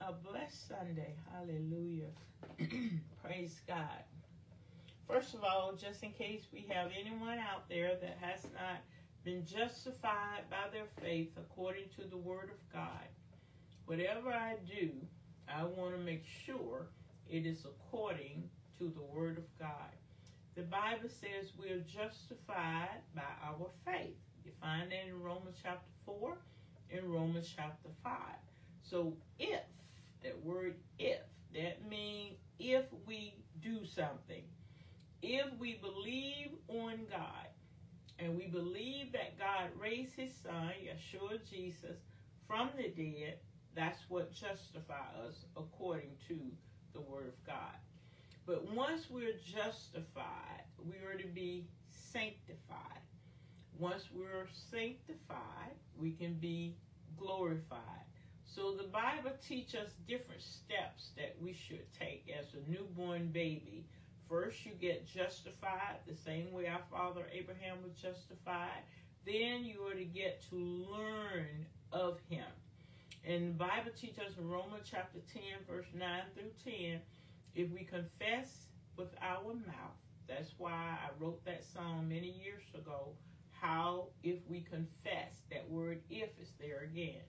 a blessed Sunday. Hallelujah. Praise God. First of all, just in case we have anyone out there that has not been justified by their faith according to the Word of God, whatever I do, I want to make sure it is according to the Word of God. The Bible says we are justified by our faith. You find that in Romans chapter 4 and Romans chapter 5. So if, that word if, that means if we do something, if we believe on God and we believe that God raised his son, Yeshua Jesus, from the dead, that's what justifies us according to the word of God. But once we're justified, we are to be sanctified. Once we're sanctified, we can be glorified. So the Bible teaches us different steps that we should take as a newborn baby. First, you get justified the same way our father Abraham was justified. Then you are to get to learn of him. And the Bible teaches us in Romans chapter 10, verse 9 through 10, if we confess with our mouth, that's why I wrote that song many years ago, how if we confess, that word if is there again.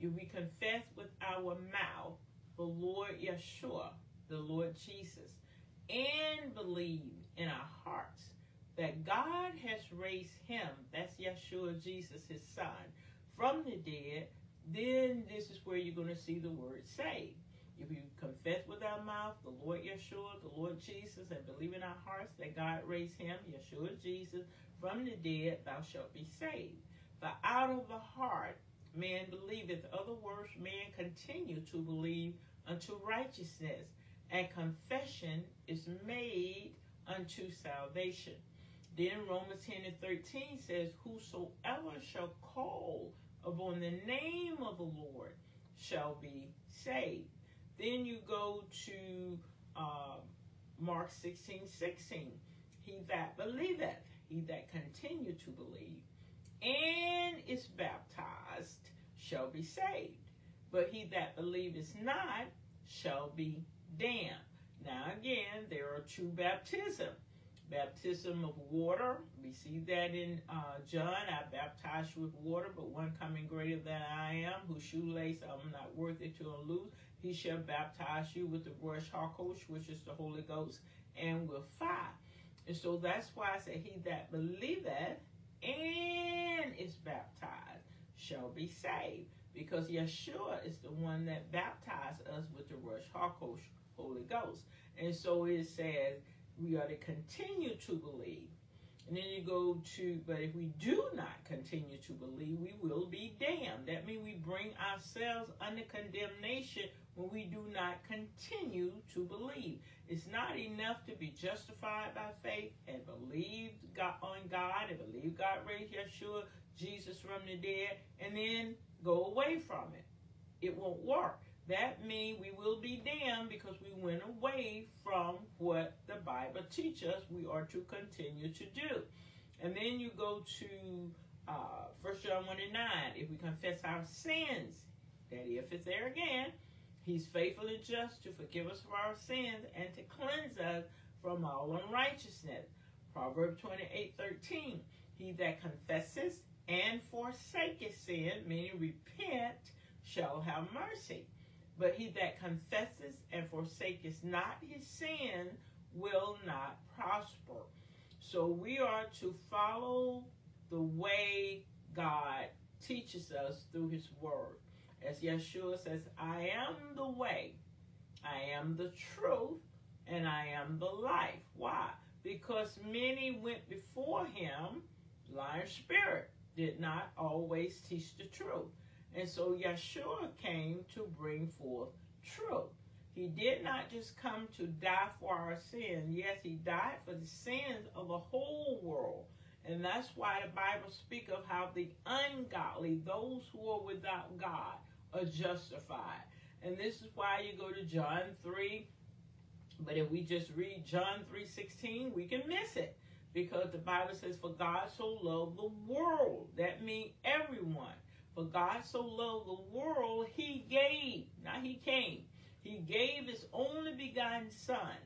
If we confess with our mouth the Lord Yeshua, the Lord Jesus, and believe in our hearts that God has raised him, that's Yeshua Jesus, his son, from the dead, then this is where you're going to see the word saved. If we confess with our mouth the Lord Yeshua, the Lord Jesus, and believe in our hearts that God raised him, Yeshua Jesus, from the dead, thou shalt be saved. For out of the heart man believeth. Other words, man continue to believe unto righteousness. And confession is made unto salvation. Then Romans 10 and 13 says, Whosoever shall call upon the name of the Lord shall be saved. Then you go to uh, Mark 16 16. He that believeth, he that continue to believe, and is baptized shall be saved. But he that believeth not shall be damned. Now again, there are two baptism. Baptism of water. We see that in uh, John. I baptize with water, but one coming greater than I am, whose shoelace I'm not worthy to unloose. He shall baptize you with the Ruach HaKodesh, which is the Holy Ghost, and with fire. And so that's why I say, He that believeth and is baptized shall be saved. Because Yeshua is the one that baptized us with the Ruach HaKodesh, Holy Ghost. And so it says we are to continue to believe. And then you go to, but if we do not continue to believe, we will be damned. That means we bring ourselves under condemnation when we do not continue to believe. It's not enough to be justified by faith and believe God on God and believe God raised Yeshua, Jesus from the dead, and then go away from it. It won't work. That means we will be damned because we went away from what the Bible teaches us we are to continue to do. And then you go to uh, 1 John 1 and 9. If we confess our sins, that if it's there again, he's faithful and just to forgive us of our sins and to cleanse us from all unrighteousness. Proverbs 28 13. He that confesses and forsaketh sin, meaning repent, shall have mercy. But he that confesses and forsaketh not his sin will not prosper. So we are to follow the way God teaches us through his word. As Yeshua says, I am the way, I am the truth, and I am the life. Why? Because many went before him, lying spirit, did not always teach the truth. And so Yeshua came to bring forth truth. He did not just come to die for our sins. Yes, he died for the sins of the whole world. And that's why the Bible speaks of how the ungodly, those who are without God, are justified. And this is why you go to John 3. But if we just read John 3.16, we can miss it. Because the Bible says, for God so loved the world. That means everyone. For God so loved the world, he gave, not he came, he gave his only begotten Son,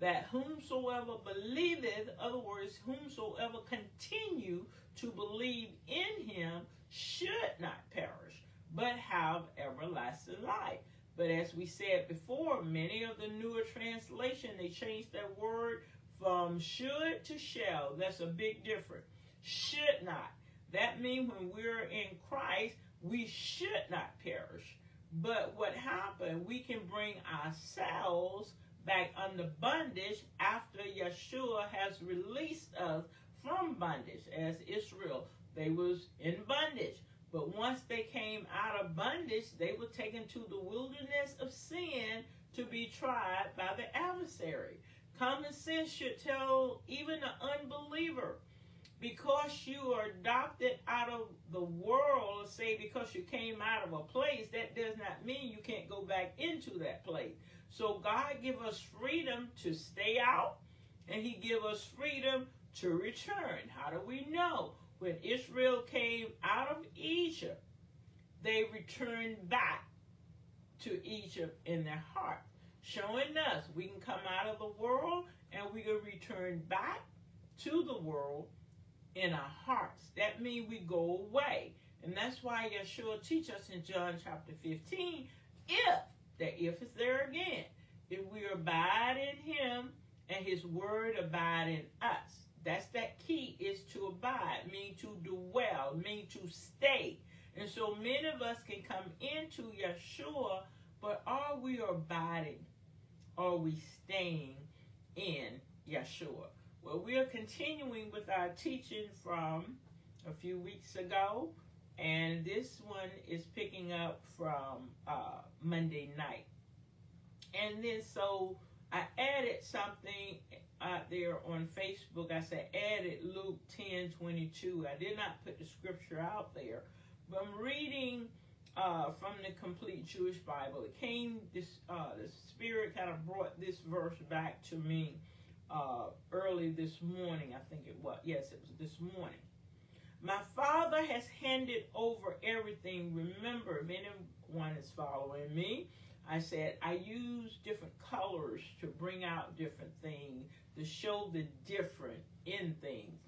that whomsoever believeth, other words, whomsoever continue to believe in him, should not perish, but have everlasting life. But as we said before, many of the newer translation, they changed that word from should to shall. That's a big difference. Should not. That means when we're in Christ, we should not perish. But what happened, we can bring ourselves back under bondage after Yeshua has released us from bondage as Israel. They was in bondage. But once they came out of bondage, they were taken to the wilderness of sin to be tried by the adversary. Common sense should tell even an unbeliever because you are adopted out of the world, say because you came out of a place, that does not mean you can't go back into that place. So God give us freedom to stay out, and He give us freedom to return. How do we know? When Israel came out of Egypt, they returned back to Egypt in their heart, showing us we can come out of the world and we can return back to the world in our hearts. That means we go away. And that's why Yeshua teach us in John chapter 15, if, that if it's there again, if we abide in him and his word abide in us. That's that key is to abide, mean to dwell, mean to stay. And so many of us can come into Yeshua, but are we abiding? Are we staying in Yeshua? Well, we are continuing with our teaching from a few weeks ago, and this one is picking up from uh, Monday night. And then, so I added something out there on Facebook. I said added Luke 10 22. I did not put the scripture out there, but I'm reading uh, from the complete Jewish Bible. It came this uh, the Spirit kind of brought this verse back to me uh, early this morning. I think it was yes, it was this morning. My Father has handed over everything. Remember, if anyone is following me, I said I use different colors to bring out different things to show the different in things.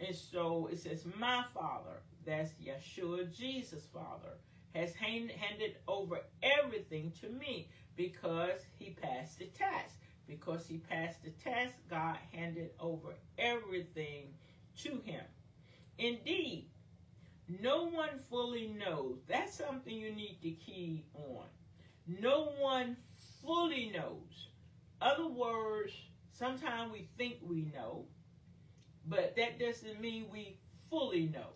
And so it says, My Father, that's Yeshua, Jesus' Father, has hand, handed over everything to me because he passed the test. Because he passed the test, God handed over everything to him. Indeed, no one fully knows. That's something you need to key on. No one fully knows. Other words, sometimes we think we know, but that doesn't mean we fully know.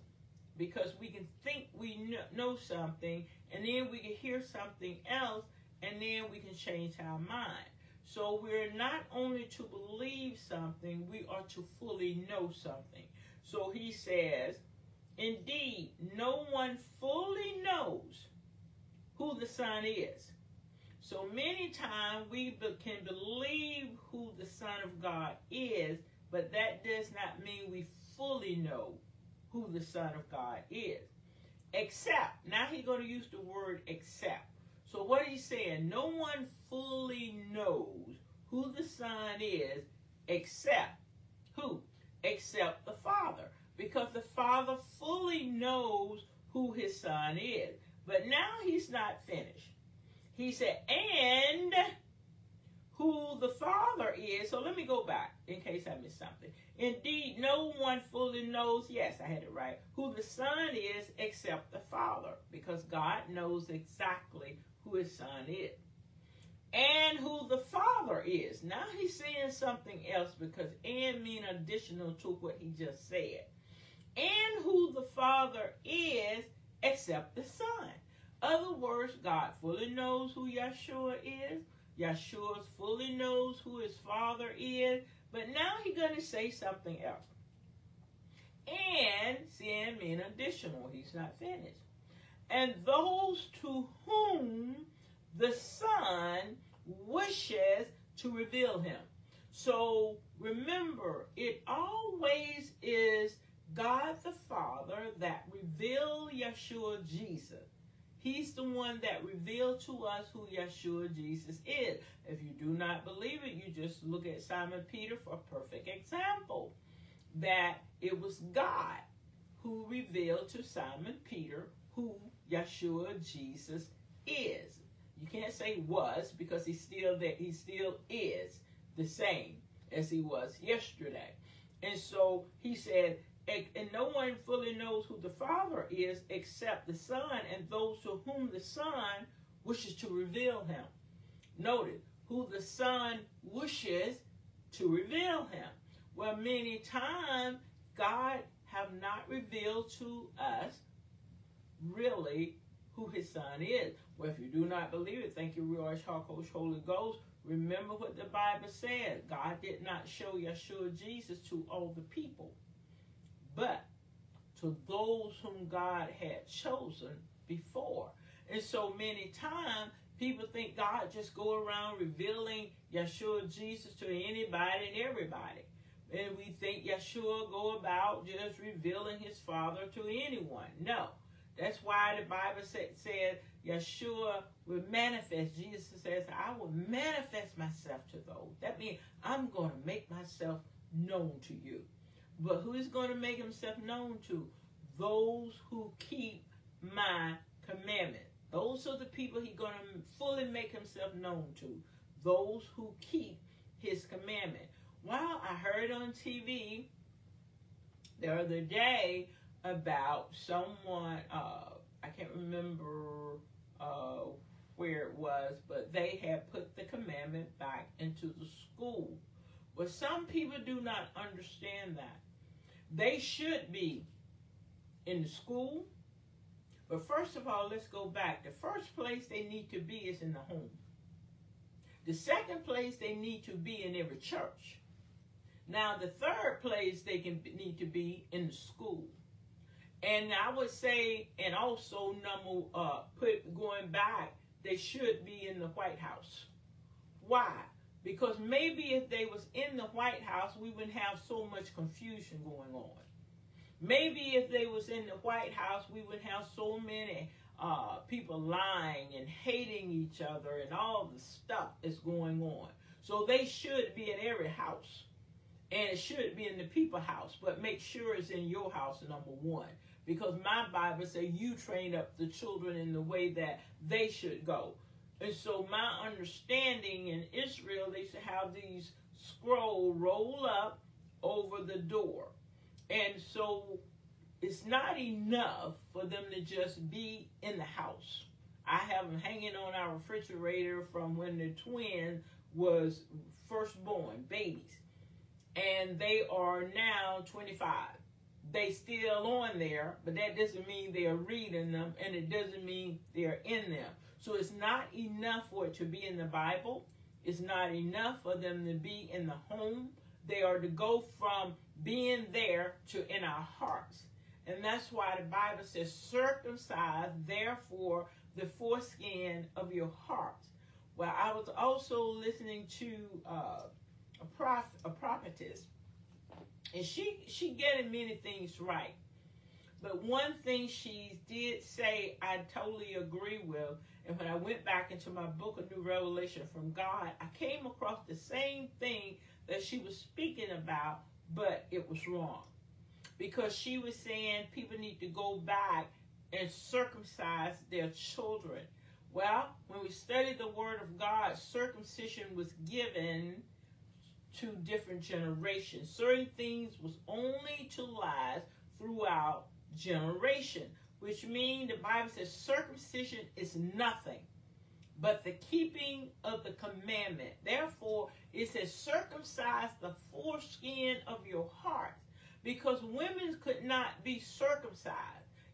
Because we can think we know something, and then we can hear something else, and then we can change our mind. So we're not only to believe something, we are to fully know something. So he says, Indeed, no one fully knows who the Son is. So many times we can believe who the Son of God is, but that does not mean we fully know who the Son of God is. Except, now he's going to use the word except. So what he's saying, no one fully knows who the Son is except who? Except the Father. Because the Father fully knows who his Son is. But now he's not finished. He said, and who the Father is. So let me go back in case I missed something. Indeed, no one fully knows, yes, I had it right, who the Son is except the Father, because God knows exactly who his Son is. And who the Father is. Now he's saying something else because and mean additional to what he just said. And who the Father is except the Son. Other words, God fully knows who Yeshua is. Yeshua fully knows who his father is. But now he's going to say something else. And sin mean additional. He's not finished. And those to whom the Son wishes to reveal him. So remember, it always is God the Father that revealed Yeshua Jesus. He's the one that revealed to us who Yeshua Jesus is. If you do not believe it, you just look at Simon Peter for a perfect example. That it was God who revealed to Simon Peter who Yeshua Jesus is. You can't say was because he's still there. He still is the same as he was yesterday. And so he said, and no one fully knows who the Father is except the Son and those to whom the Son wishes to reveal him. Noted, who the Son wishes to reveal him. Well, many times God have not revealed to us really who his son is. Well, if you do not believe it, thank you, Ruach HaKodesh Holy Ghost. Remember what the Bible said. God did not show Yeshua Jesus to all the people but to those whom God had chosen before. And so many times people think God just go around revealing Yeshua Jesus to anybody and everybody. And we think Yeshua go about just revealing his father to anyone. No. That's why the Bible said, said Yeshua will manifest. Jesus says, I will manifest myself to those. That means I'm going to make myself known to you. But who is going to make himself known to? Those who keep my commandment. Those are the people he's going to fully make himself known to. Those who keep his commandment. Wow, I heard on TV the other day about someone, uh, I can't remember uh, where it was, but they had put the commandment back into the school. But some people do not understand that. They should be in the school. But first of all, let's go back. The first place they need to be is in the home. The second place they need to be in every church. Now the third place they can need to be in the school. And I would say, and also number uh, put going back, they should be in the White House. Why? Because maybe if they was in the White House, we wouldn't have so much confusion going on. Maybe if they was in the White House, we would have so many uh, people lying and hating each other and all the stuff that's going on. So they should be in every house. And it should be in the people house, but make sure it's in your house, number one. Because my Bible says you train up the children in the way that they should go. And so my understanding in Israel, they to have these scroll roll up over the door. And so it's not enough for them to just be in the house. I have them hanging on our refrigerator from when the twin was first born, babies. And they are now 25. They still on there, but that doesn't mean they're reading them and it doesn't mean they're in them. So it's not enough for it to be in the Bible. It's not enough for them to be in the home. They are to go from being there to in our hearts. And that's why the Bible says, circumcise, therefore, the foreskin of your heart. Well, I was also listening to uh, a, prof, a prophetess, and she she getting many things right. But one thing she did say, I totally agree with. And when I went back into my book of New Revelation from God, I came across the same thing that she was speaking about, but it was wrong. Because she was saying people need to go back and circumcise their children. Well, when we study the Word of God, circumcision was given to different generations. Certain things was only to last throughout generation, which means the Bible says circumcision is nothing but the keeping of the commandment. Therefore, it says circumcise the foreskin of your heart because women could not be circumcised.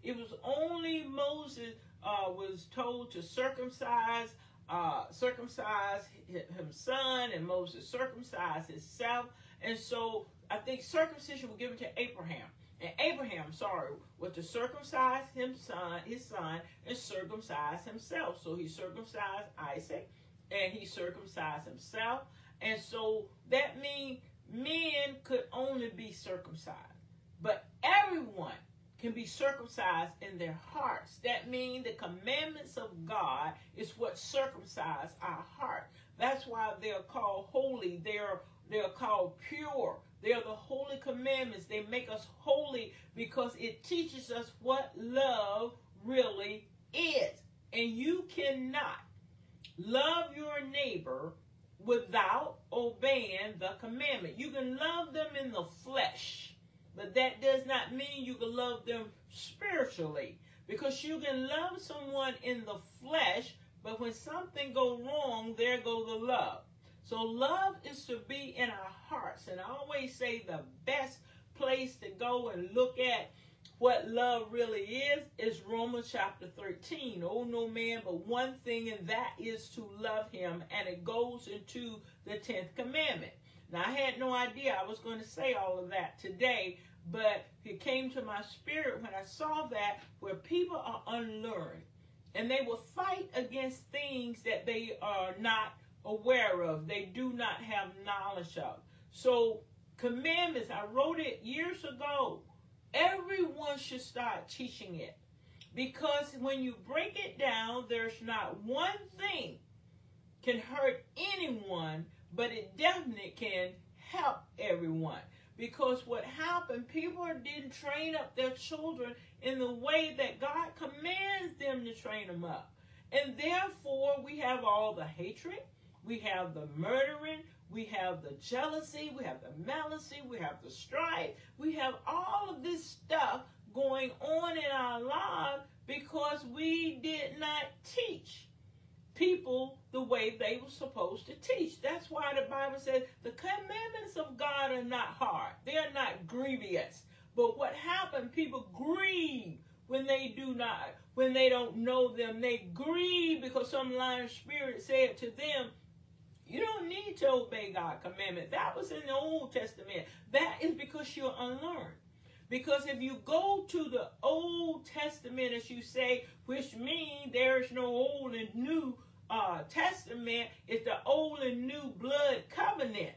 It was only Moses uh, was told to circumcise, uh, circumcise his son, and Moses circumcised himself. And so I think circumcision was given to Abraham. And Abraham, sorry, was to circumcise his son, his son, and circumcise himself. So he circumcised Isaac, and he circumcised himself. And so that means men could only be circumcised, but everyone can be circumcised in their hearts. That means the commandments of God is what circumcise our heart. That's why they're called holy. They're they're called pure. They are the holy commandments. They make us holy because it teaches us what love really is. And you cannot love your neighbor without obeying the commandment. You can love them in the flesh, but that does not mean you can love them spiritually. Because you can love someone in the flesh, but when something go wrong, there go the love. So love is to be in our hearts. And I always say the best place to go and look at what love really is is Romans chapter 13. Oh, no man, but one thing, and that is to love him. And it goes into the 10th commandment. Now, I had no idea I was going to say all of that today, but it came to my spirit when I saw that where people are unlearned and they will fight against things that they are not aware of, they do not have knowledge of. So, commandments, I wrote it years ago. Everyone should start teaching it. Because when you break it down, there's not one thing can hurt anyone, but it definitely can help everyone. Because what happened, people didn't train up their children in the way that God commands them to train them up. And therefore, we have all the hatred, we have the murdering, we have the jealousy, we have the malice, we have the strife, we have all of this stuff going on in our lives because we did not teach people the way they were supposed to teach. That's why the Bible says the commandments of God are not hard. They are not grievous. But what happened, people grieve when they do not, when they don't know them. They grieve because some lying spirit said to them, You don't need to obey God's commandment. That was in the Old Testament. That is because you're unlearned. Because if you go to the Old Testament, as you say, which means there is no Old and New uh, Testament, it's the Old and New blood covenant.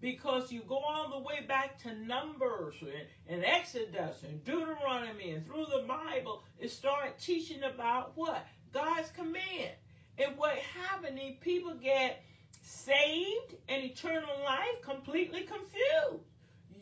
Because you go all the way back to Numbers and, and Exodus and Deuteronomy and through the Bible, it start teaching about what? God's command. And what happening, people get saved and eternal life completely confused.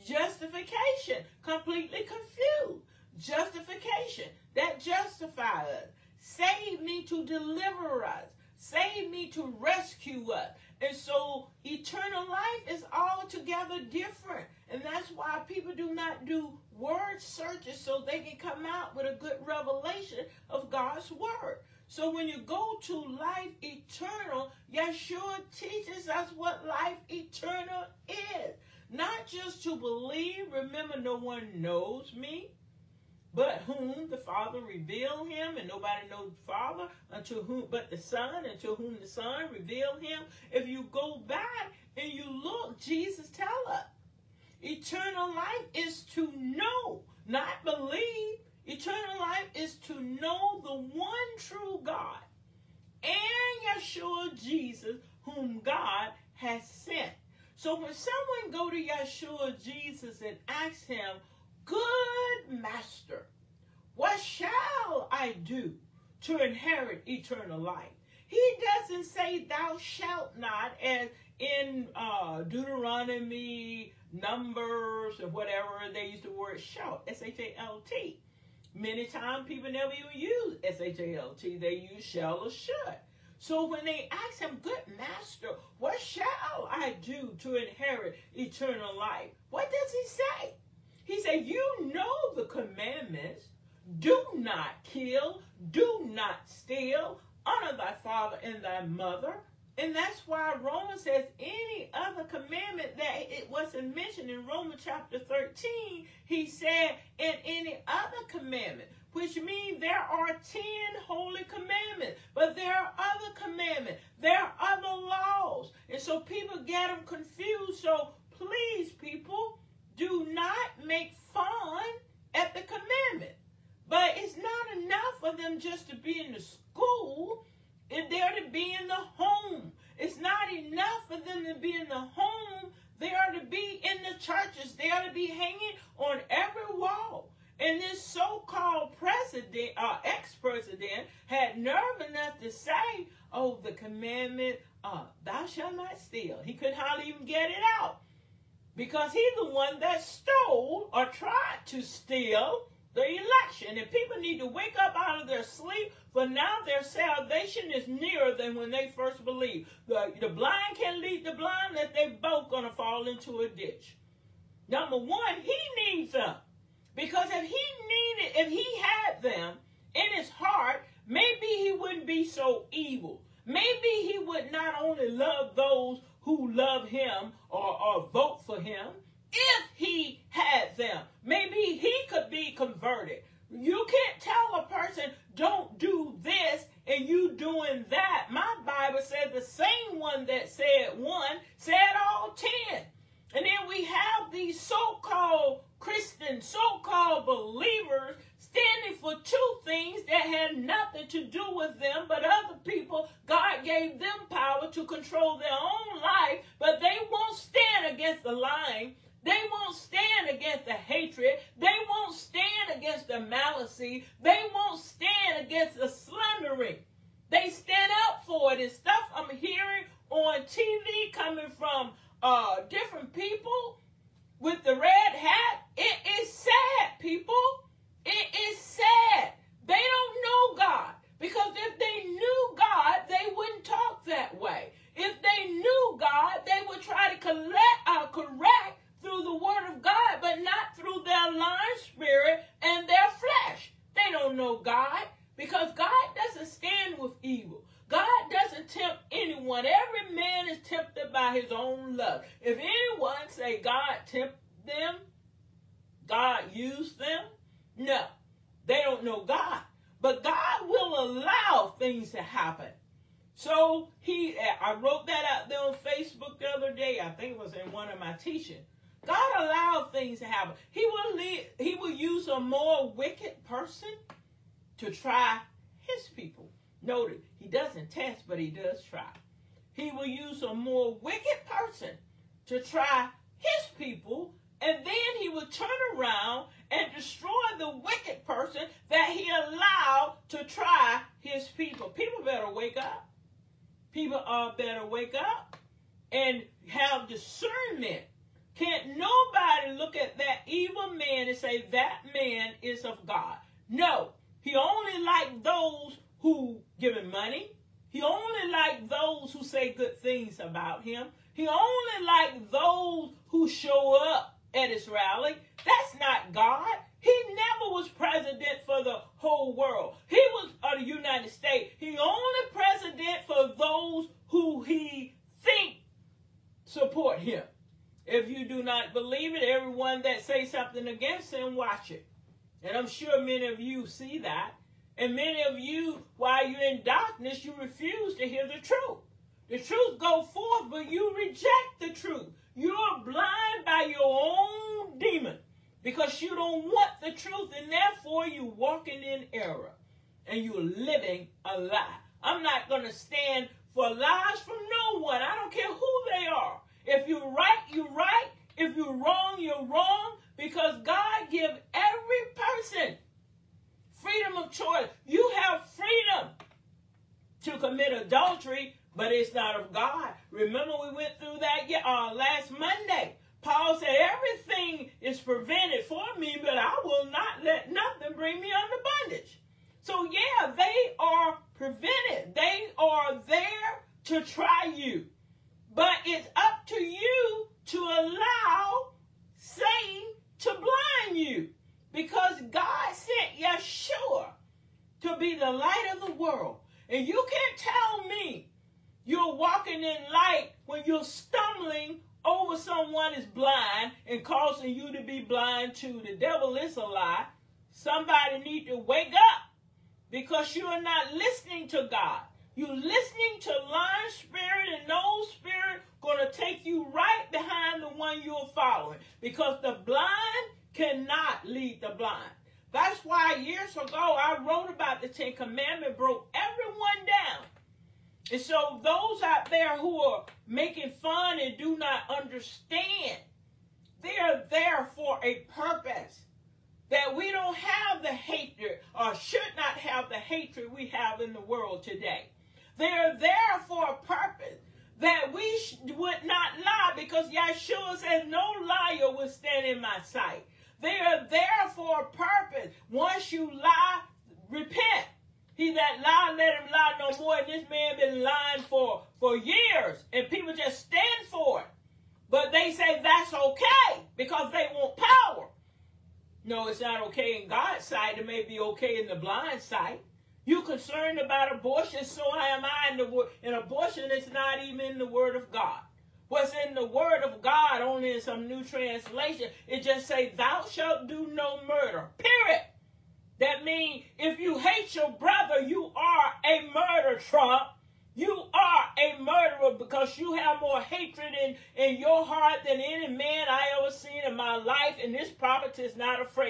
Justification, completely confused. Justification, that justifies us. Save me to deliver us. Save me to rescue us. And so eternal life is altogether different. And that's why people do not do word searches so they can come out with a good revelation of God's word. So when you go to life eternal, Yeshua teaches us what life eternal is. Not just to believe, remember no one knows me, but whom the Father revealed him, and nobody knows the Father unto whom but the Son, to whom the Son revealed him. If you go back and you look, Jesus tell us, eternal life is to know, not believe. Eternal life is to know the one true God and Yeshua Jesus, whom God has sent. So when someone go to Yeshua Jesus and ask him, Good master, what shall I do to inherit eternal life? He doesn't say, Thou shalt not, as in uh, Deuteronomy, Numbers, or whatever they use the word shout, S H A L T. Many times people never even use S H A L T, they use shall or should. So when they ask him, Good master, what shall I do to inherit eternal life? What does he say? He said, You know the commandments. Do not kill, do not steal, honor thy father and thy mother. And that's why Romans says any other commandment that it wasn't mentioned in Romans chapter 13, he said, and any other commandment, which means there are 10 holy commandments, but there are other commandments, there are other laws. And so people get them confused. So please, people, do not make fun at the commandment. But it's not enough for them just to be in the school. If they're to be in the home. It's not enough for them to be in the home. They are to be in the churches. They are to be hanging on every wall. And this so-called president, uh, ex-president, had nerve enough to say, "Oh, the commandment, uh, thou shalt not steal." He could hardly even get it out because he's the one that stole or tried to steal the election. And people need to wake up out of their sleep, for now their salvation is nearer than when they first believed. The, the blind can lead the blind, that they both gonna fall into a ditch. Number one, he needs them. Because if he needed, if he had them in his heart, maybe he wouldn't be so evil. Maybe he would not only love those who love him or, or vote for him, if he had them, maybe he could be converted. You can't tell a person, don't do this, and you doing that. My Bible said the same one that said one said all ten. And then we have these so-called Christians, so-called believers standing for two things that had nothing to do with them, but other people, God gave them to control their own life, but they won't stand against the lying. They won't stand against the hatred. They won't stand against the malice. They won't stand against the slandering. They stand up for it. And stuff I'm hearing on TV coming from uh, different people with the red hat. It is sad, people. It is sad. They don't know God. Because if they knew God, they wouldn't talk that way. If they knew God, they would try to collect, uh, correct through the word of God, but not through their lying spirit and their flesh. They don't know God because God doesn't stand with evil. God doesn't tempt anyone. Every man is tempted by his own lust. If anyone say God tempt them, God used them, no, they don't know God. But God will allow things to happen So he, I wrote that out there on Facebook the other day. I think it was in one of my teaching. God allowed things to happen. He will lead, He will use a more wicked person to try His people. Note Notice He doesn't test, but He does try. He will use a more wicked person to try His people, and then He will turn around and destroy the wicked person that He allowed to try His people. People better wake up. People are better wake up and have discernment can't nobody look at that evil man and say that man is of God. No, he only liked those who give him money. He only liked those who say good things about him. He only liked those who show up at his rally. That's not God. He never was president for the whole world. He was of the United States. He only president for those who he think support him. If you do not believe it, everyone that say something against him, watch it. And I'm sure many of you see that. And many of you, while you're in darkness, you refuse to hear the truth. The truth go forth, but you reject the truth. You're blind by your own demon because you don't want the truth, and therefore you're walking in error and you're living a lie. I'm not going to stand for lies from no one. I don't care who they are. If you're right, you're right. If you're wrong, you're wrong. Because God give every person freedom of choice. You have freedom to commit adultery, but it's not of God. Remember we went through that uh, last Monday. Paul said, everything is prevented for me, but I will not let nothing bring me under bondage. So yeah, they are prevented. They are there to try you.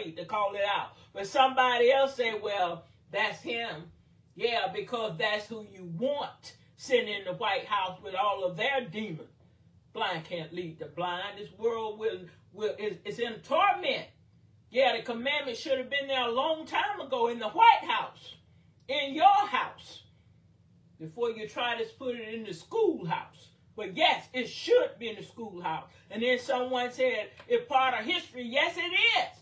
Afraid to call it out. But somebody else say, well, that's him. Yeah, because that's who you want sitting in the White House with all of their demons. Blind can't lead the blind. This world will, will is, is in torment. Yeah, the commandment should have been there a long time ago in the White House, in your house, before you try to put it in the schoolhouse. But yes, it should be in the schoolhouse. And then someone said, it's part of history. Yes, it is.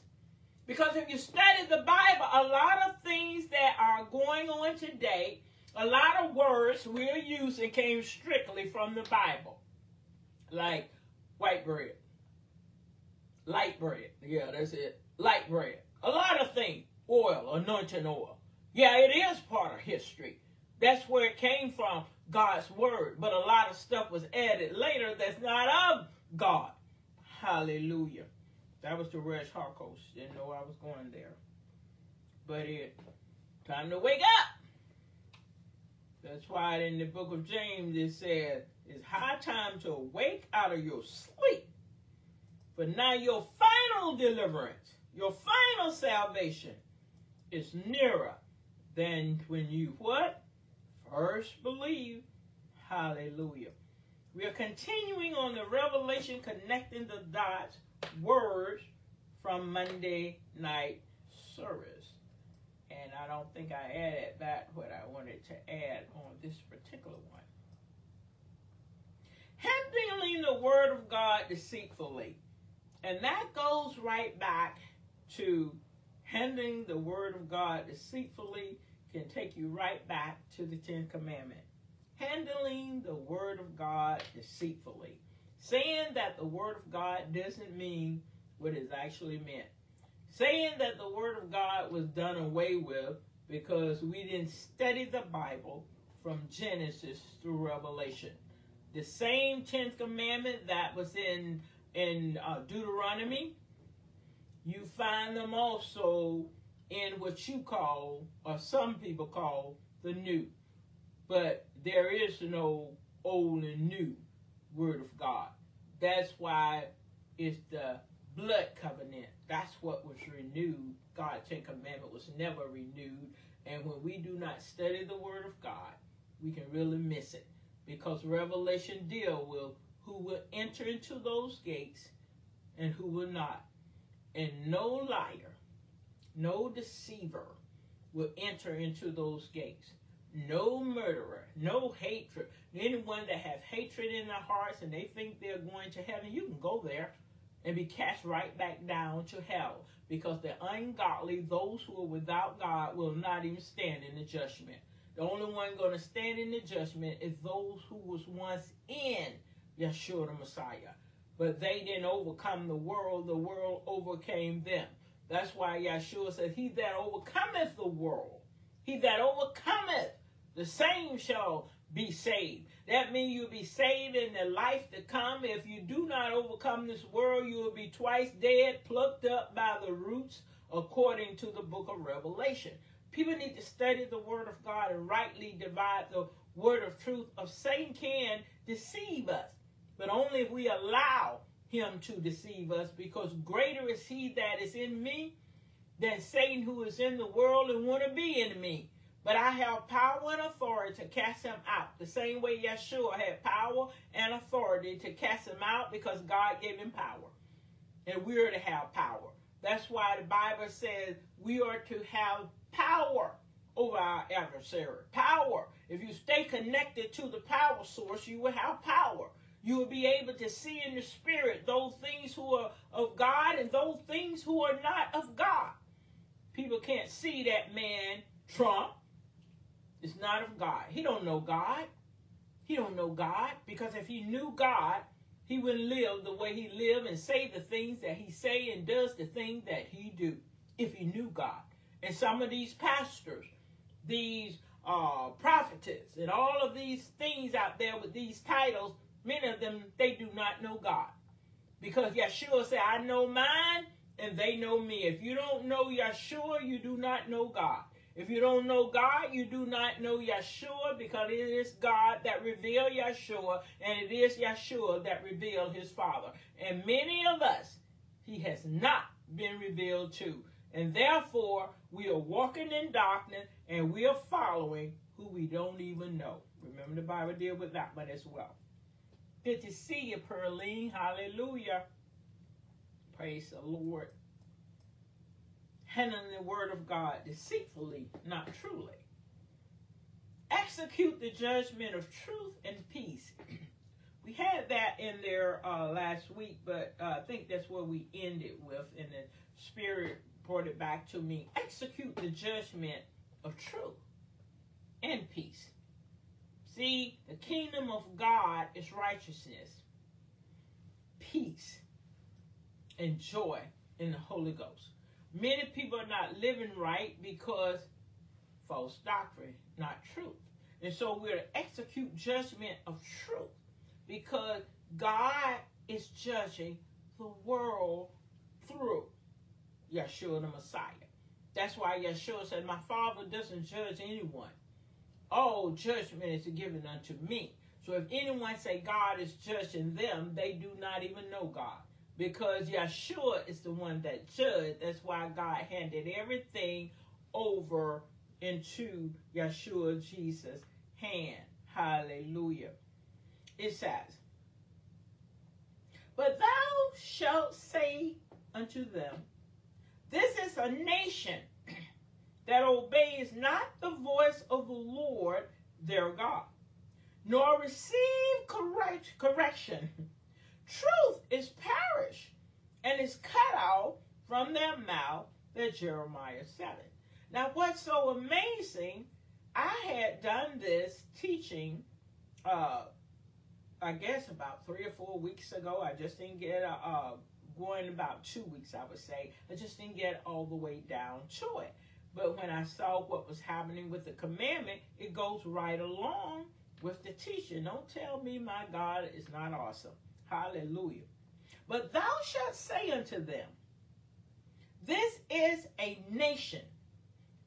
Because if you study the Bible, a lot of things that are going on today, a lot of words we're using came strictly from the Bible. Like white bread, light bread. Yeah, that's it. Light bread. A lot of things. Oil, anointing oil. Yeah, it is part of history. That's where it came from, God's word. But a lot of stuff was added later that's not of God. Hallelujah. That was the Ruach HaKodesh. Didn't know I was going there. But it time to wake up. That's why in the book of James it says it's high time to wake out of your sleep. But now your final deliverance, your final salvation is nearer than when you what? First believe. Hallelujah. We are continuing on the revelation connecting the dots words from Monday night service. And I don't think I added that what I wanted to add on this particular one. Handling the word of God deceitfully. And that goes right back to handling the word of God deceitfully can take you right back to the Ten Commandments. Handling the word of God deceitfully. Saying that the word of God doesn't mean what is actually meant. Saying that the word of God was done away with because we didn't study the Bible from Genesis through Revelation. The same Tenth Commandment that was in in uh, Deuteronomy, you find them also in what you call, or some people call, the New. But there is no old and new Word of God. That's why it's the blood covenant. That's what was renewed. God's Ten Commandment was never renewed. And when we do not study the Word of God, we can really miss it. Because Revelation deal with who will enter into those gates and who will not. And no liar, no deceiver will enter into those gates. No murderer, no hatred. Anyone that has hatred in their hearts and they think they're going to heaven, you can go there and be cast right back down to hell. Because the ungodly, those who are without God, will not even stand in the judgment. The only one going to stand in the judgment is those who was once in Yeshua the Messiah. But they didn't overcome the world, the world overcame them. That's why Yeshua said, He that overcometh the world, he that overcometh, the same shall be saved. That means you'll be saved in the life to come. If you do not overcome this world, you will be twice dead, plucked up by the roots, according to the book of Revelation. People need to study the word of God and rightly divide the word of truth. Of Satan can deceive us, but only if we allow him to deceive us, because greater is he that is in me than Satan who is in the world and want to be in me. But I have power and authority to cast him out. The same way Yeshua had power and authority to cast him out because God gave him power. And we are to have power. That's why the Bible says we are to have power over our adversary. Power. If you stay connected to the power source, you will have power. You will be able to see in the spirit those things who are of God and those things who are not of God. People can't see that man, Trump, is not of God. He don't know God. He don't know God because if he knew God, he wouldn't live the way he live and say the things that he say and does the things that he do if he knew God. And some of these pastors, these uh, prophetess, and all of these things out there with these titles, many of them, they do not know God. Because Yeshua said, I know mine and they know me. If you don't know Yeshua, you do not know God. If you don't know God, you do not know Yeshua because it is God that revealed Yeshua and it is Yeshua that revealed his Father. And many of us, he has not been revealed to. And therefore, we are walking in darkness and we are following who we don't even know. Remember the Bible deal with that one as well. Good to see you, Pearline. Hallelujah. Praise the Lord handling the word of God deceitfully, not truly. Execute the judgment of truth and peace. we had that in there uh, last week, but uh, I think that's where we ended with, and the Spirit brought it back to me. Execute the judgment of truth and peace. See, the kingdom of God is righteousness, peace, and joy in the Holy Ghost. Many people are not living right because false doctrine, not truth. And so we're to execute judgment of truth because God is judging the world through Yeshua the Messiah. That's why Yeshua said, My Father doesn't judge anyone. all judgment is given unto me. So if anyone say God is judging them, they do not even know God. Because Yeshua is the one that judged. That's why God handed everything over into Yeshua Jesus' hand. Hallelujah. It says, But thou shalt say unto them, This is a nation that obeys not the voice of the Lord their God, nor receive correct correction. Truth is perished and is cut out from their mouth. That Jeremiah 7. Now, what's so amazing, I had done this teaching, uh, I guess about three or four weeks ago. I just didn't get a, uh, going about two weeks, I would say. I just didn't get all the way down to it. But when I saw what was happening with the commandment, it goes right along with the teaching. Don't tell me my God is not awesome. Hallelujah. But thou shalt say unto them, This is a nation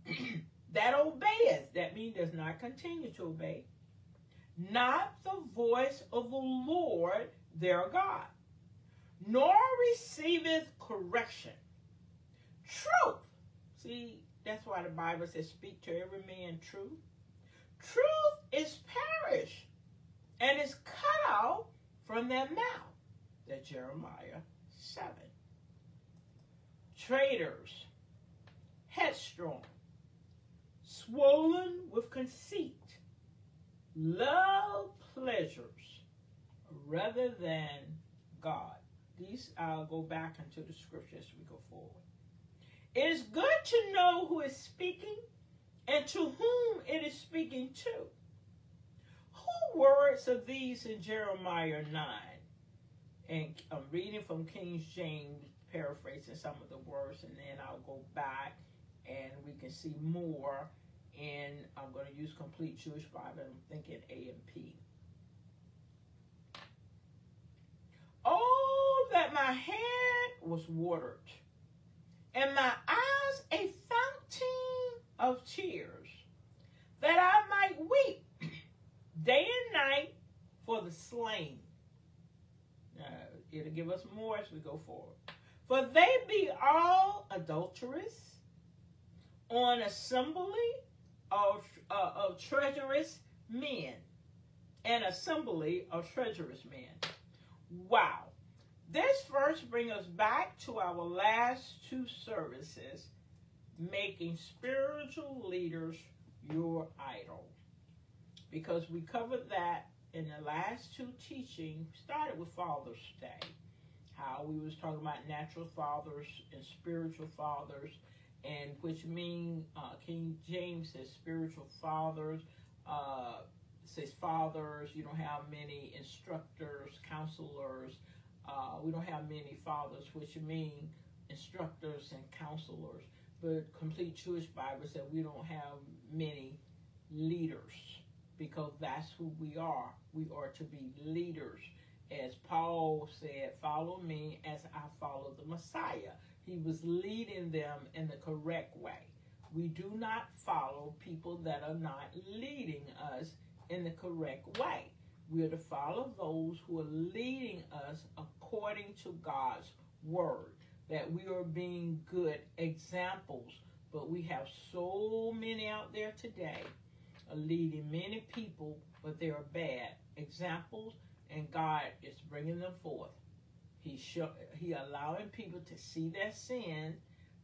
that obeyeth. That means does not continue to obey. Not the voice of the Lord their God, nor receiveth correction. Truth. See, that's why the Bible says, Speak to every man truth. Truth is perished and is cut out from their mouth. That Jeremiah 7. Traitors, headstrong, swollen with conceit, love pleasures rather than God. These I'll go back into the scripture as we go forward. It is good to know who is speaking and to whom it is speaking to. Who words of these in Jeremiah 9? And I'm reading from King James, paraphrasing some of the words, and then I'll go back and we can see more. And I'm going to use Complete Jewish Bible. I'm thinking AMP. Oh, that my head was watered, and my eyes a fountain of tears, that I might weep day and night for the slain. Uh, it'll give us more as we go forward. For they be all adulterous, on assembly of, uh, of treacherous men, an assembly of treacherous men. Wow. This verse brings us back to our last two services, making spiritual leaders your idol. Because we covered that in the last two teachings, started with Father's Day, how we was talking about natural fathers and spiritual fathers, and which mean uh, King James says spiritual fathers, uh, says fathers. You don't have many instructors, counselors. Uh, we don't have many fathers, which mean instructors and counselors. But complete Jewish Bible said we don't have many leaders because that's who we are. We are to be leaders. As Paul said, follow me as I follow the Messiah. He was leading them in the correct way. We do not follow people that are not leading us in the correct way. We are to follow those who are leading us according to God's word, that we are being good examples. But we have so many out there today leading many people, but they are bad examples, and God is bringing them forth. He show, he allowing people to see their sin,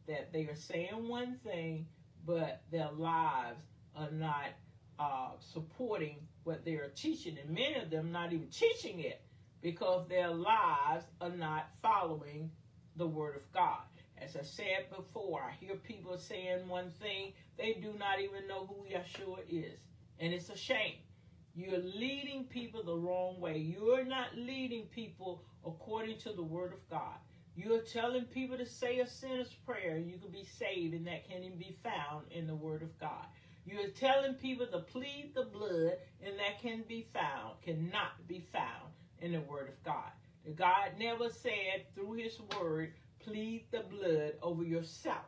that they are saying one thing, but their lives are not uh, supporting what they are teaching, and many of them not even teaching it because their lives are not following the Word of God. As I said before, I hear people saying one thing, they do not even know who Yeshua is. And it's a shame. You're leading people the wrong way. You're not leading people according to the Word of God. You're telling people to say a sinner's prayer and you can be saved, and that can even be found in the Word of God. You're telling people to plead the blood, and that can be found, cannot be found in the Word of God. God never said through His Word, plead the blood over yourself.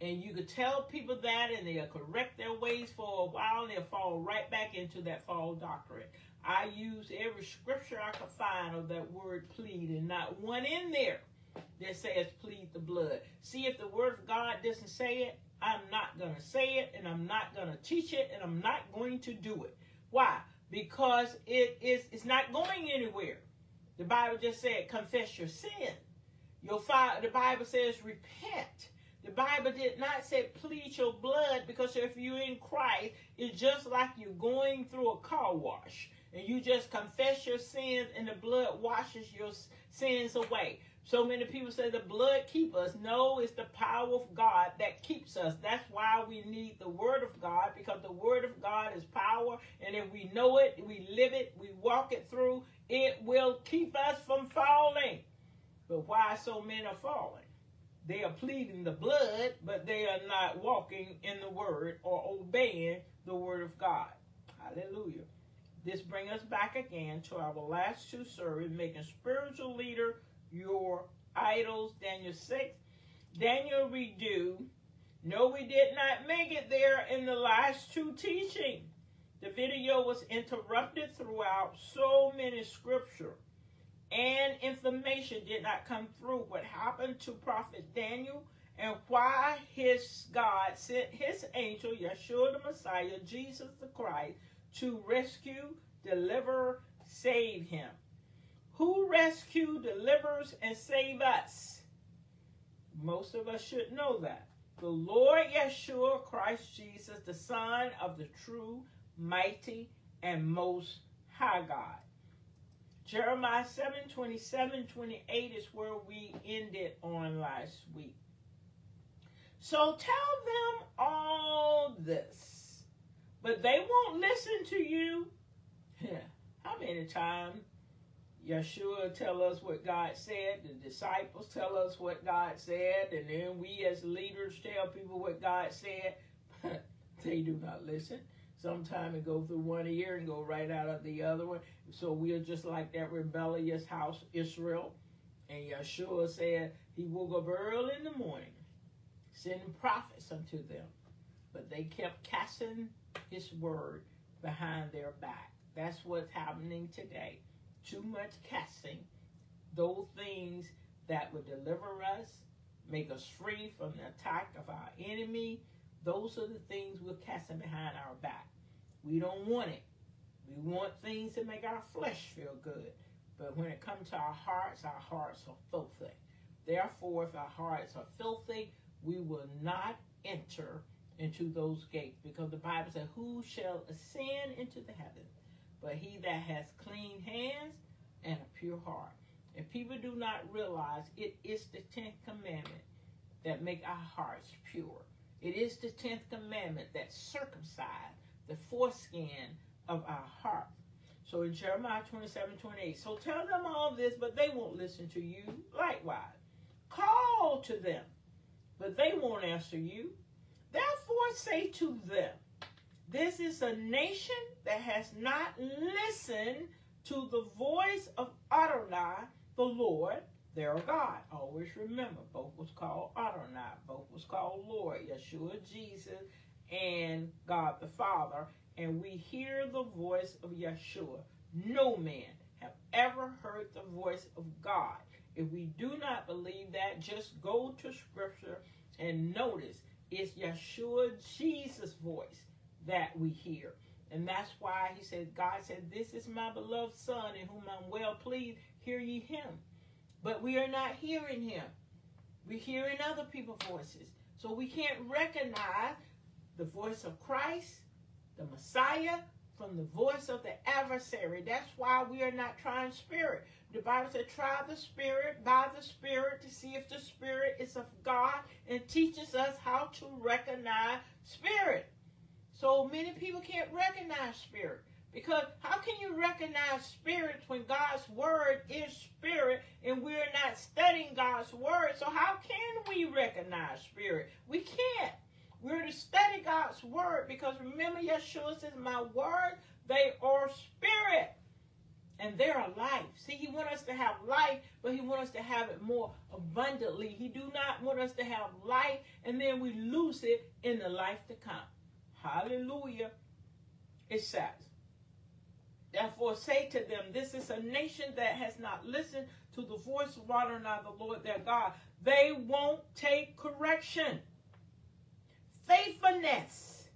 And you could tell people that and they'll correct their ways for a while and they'll fall right back into that false doctrine. I use every scripture I could find of that word plead and not one in there that says plead the blood. See, if the word of God doesn't say it, I'm not going to say it and I'm not going to teach it and I'm not going to do it. Why? Because it is it's not going anywhere. The Bible just said confess your sin. Your the Bible says repent. The Bible did not say plead your blood because if you're in Christ, it's just like you're going through a car wash and you just confess your sins and the blood washes your sins away. So many people say the blood keep us. No, it's the power of God that keeps us. That's why we need the word of God because the word of God is power. And if we know it, we live it, we walk it through, it will keep us from falling. But why so many are falling? They are pleading the blood, but they are not walking in the word or obeying the word of God. Hallelujah. This brings us back again to our last two sermons, making spiritual leader your idols. Daniel 6. Daniel redo. No, we did not make it there in the last two teaching. The video was interrupted throughout so many scripture and information did not come through what happened to prophet Daniel and why his God sent his angel, Yeshua the Messiah, Jesus the Christ, to rescue, deliver, save him. Who rescue, delivers, and save us? Most of us should know that. The Lord Yeshua Christ Jesus, the Son of the true, mighty, and most high God. Jeremiah 7 27 28 is where we ended on last week. So tell them all this, but they won't listen to you. How many times Yeshua tell us what God said, the disciples tell us what God said, and then we as leaders tell people what God said. but they do not listen. Sometimes it go through one ear and go right out of the other one. So we are just like that rebellious house Israel. And Yeshua said he woke up early in the morning, sending prophets unto them. But they kept casting his word behind their back. That's what's happening today. Too much casting. Those things that would deliver us, make us free from the attack of our enemy, those are the things we're casting behind our back. We don't want it. We want things that make our flesh feel good. But when it comes to our hearts, our hearts are filthy. Therefore, if our hearts are filthy, we will not enter into those gates. Because the Bible says, Who shall ascend into the heavens? But he that has clean hands and a pure heart. And people do not realize it is the tenth commandment that make our hearts pure. It is the tenth commandment that circumcise the foreskin of our heart. So in Jeremiah 27 28, so tell them all this, but they won't listen to you. Likewise, call to them, but they won't answer you. Therefore, say to them, This is a nation that has not listened to the voice of Adonai, the Lord, their God. Always remember, both was called Adonai, both was called Lord, Yeshua, Jesus, and God the Father and we hear the voice of Yeshua. No man have ever heard the voice of God. If we do not believe that, just go to scripture and notice it's Yeshua Jesus' voice that we hear. And that's why he said, God said, This is my beloved Son in whom I'm well pleased. Hear ye him. But we are not hearing him. We're hearing other people's voices. So we can't recognize the voice of Christ the Messiah from the voice of the adversary. That's why we are not trying spirit. The Bible said, try the spirit by the spirit to see if the spirit is of God and teaches us how to recognize spirit. So many people can't recognize spirit. Because how can you recognize spirits when God's word is spirit and we're not studying God's word? So how can we recognize spirit? We can't. We're to study God's word because remember, Yeshua says, My word, they are spirit and they are life. See, he wants us to have life, but he wants us to have it more abundantly. He do not want us to have life and then we lose it in the life to come. Hallelujah. It says, Therefore say to them, This is a nation that has not listened to the voice of Adonai, the Lord their God. They won't take correction. Faithfulness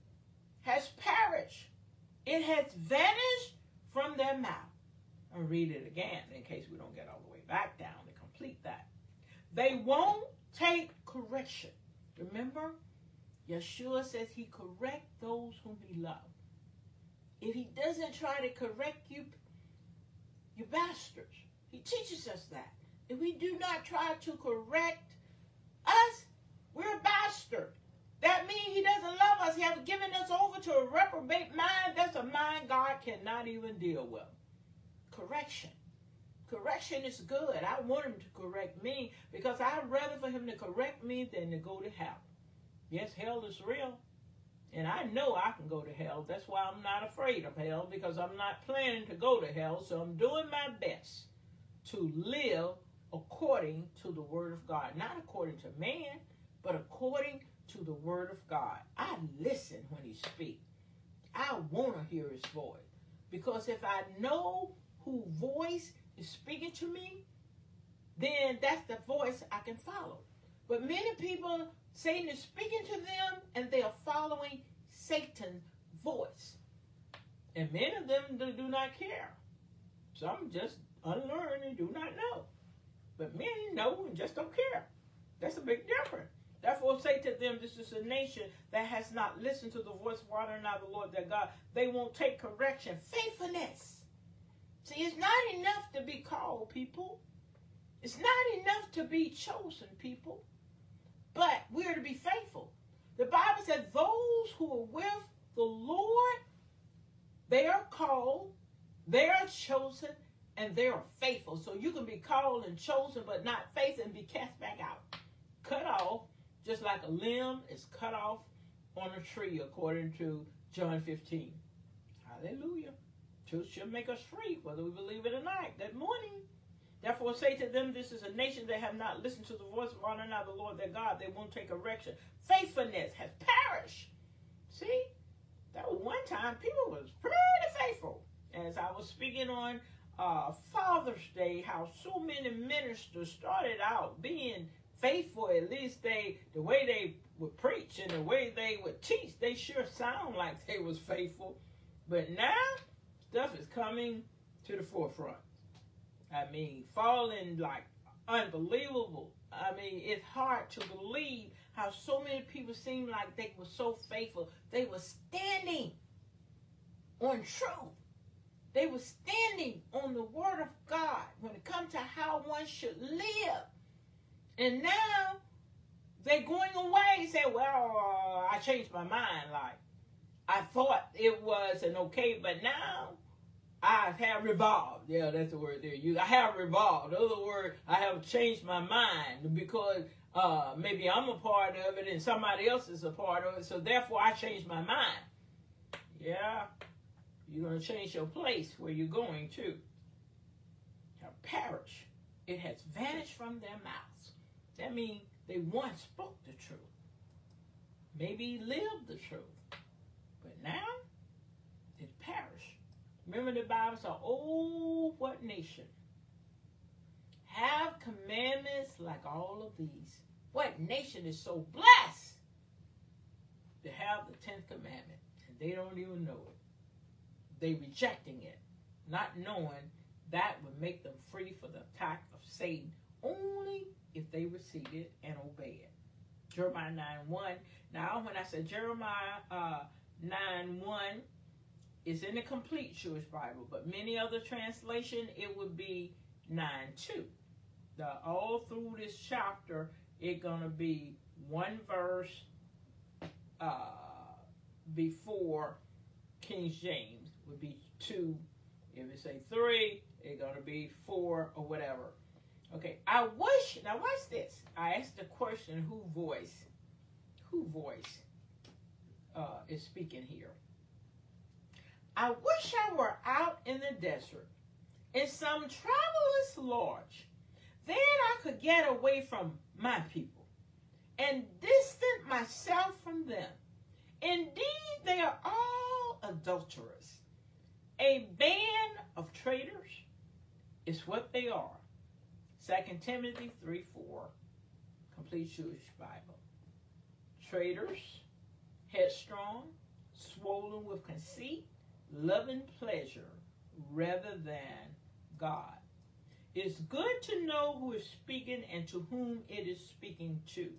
has perished. It has vanished from their mouth. I'll read it again in case we don't get all the way back down to complete that. They won't take correction. Remember, Yeshua says he correct those whom he loves. If he doesn't try to correct you, you bastards. He teaches us that. If we do not try to correct us, we're a bastard. That means he doesn't love us. He has given us over to a reprobate mind. That's a mind God cannot even deal with. Correction. Correction is good. I want him to correct me because I'd rather for him to correct me than to go to hell. Yes, hell is real. And I know I can go to hell. That's why I'm not afraid of hell because I'm not planning to go to hell. So I'm doing my best to live according to the word of God. Not according to man, but according to the word of God. I listen when he speaks. I want to hear his voice. Because if I know who voice is speaking to me, then that's the voice I can follow. But many people Satan is speaking to them and they are following Satan's voice. And many of them do not care. Some just unlearn and do not know. But many know and just don't care. That's a big difference. Therefore, say to them, This is a nation that has not listened to the voice of Adonai, the Lord their God. They won't take correction. Faithfulness. See, it's not enough to be called, people. It's not enough to be chosen, people. But we are to be faithful. The Bible says those who are with the Lord, they are called, they are chosen, and they are faithful. So you can be called and chosen, but not faith and be cast back out. Cut off, just like a limb is cut off on a tree, according to John 15. Hallelujah. Truth shall make us free, whether we believe it or not. Good morning. Therefore say to them, this is a nation that have not listened to the voice of Adonai, the Lord their God. They won't take correction. Faithfulness has perished. See? That was one time people was pretty faithful. As I was speaking on uh, Father's Day, how so many ministers started out being faithful. At least they, the way they would preach and the way they would teach, they sure sound like they was faithful. But now, stuff is coming to the forefront. I mean, falling like unbelievable. I mean, it's hard to believe how so many people seem like they were so faithful. They were standing on truth. They were standing on the word of God when it comes to how one should live. And now they're going away and say, well, I changed my mind. Like, I thought it was an okay, but now I have revolved. Yeah, that's the word there. You, I have revolved. In other words, I have changed my mind because uh, maybe I'm a part of it and somebody else is a part of it. So therefore, I changed my mind. Yeah, you're going to change your place where you're going to. Shall perish. It has vanished from their mouths. That means they once spoke the truth. Maybe lived the truth. But now, it perished. Remember the Bible said, Oh, what nation have commandments like all of these? What nation is so blessed to have the tenth commandment? And they don't even know it. They rejecting it, not knowing that would make them free for the attack of Satan only if they receive it and obey it. Jeremiah 9 1. Now, when I said Jeremiah uh, 9 1, it's in the complete Jewish Bible, but many other translation it would be 9 2. The, all through this chapter, it's going to be one verse uh, before King James would be 2. If it say 3, it's going to be 4 or whatever. Okay, I wish, now watch this. I asked the question, who voice, who voice uh, is speaking here? I wish I were out in the desert in some travelers lodge. Then I could get away from my people and distant myself from them. Indeed, they are all adulterers. A band of traitors is what they are. 2 Timothy 3 4, complete Jewish Bible. Traitors, headstrong, swollen with conceit, loving pleasure rather than God. It's good to know who is speaking and to whom it is speaking to.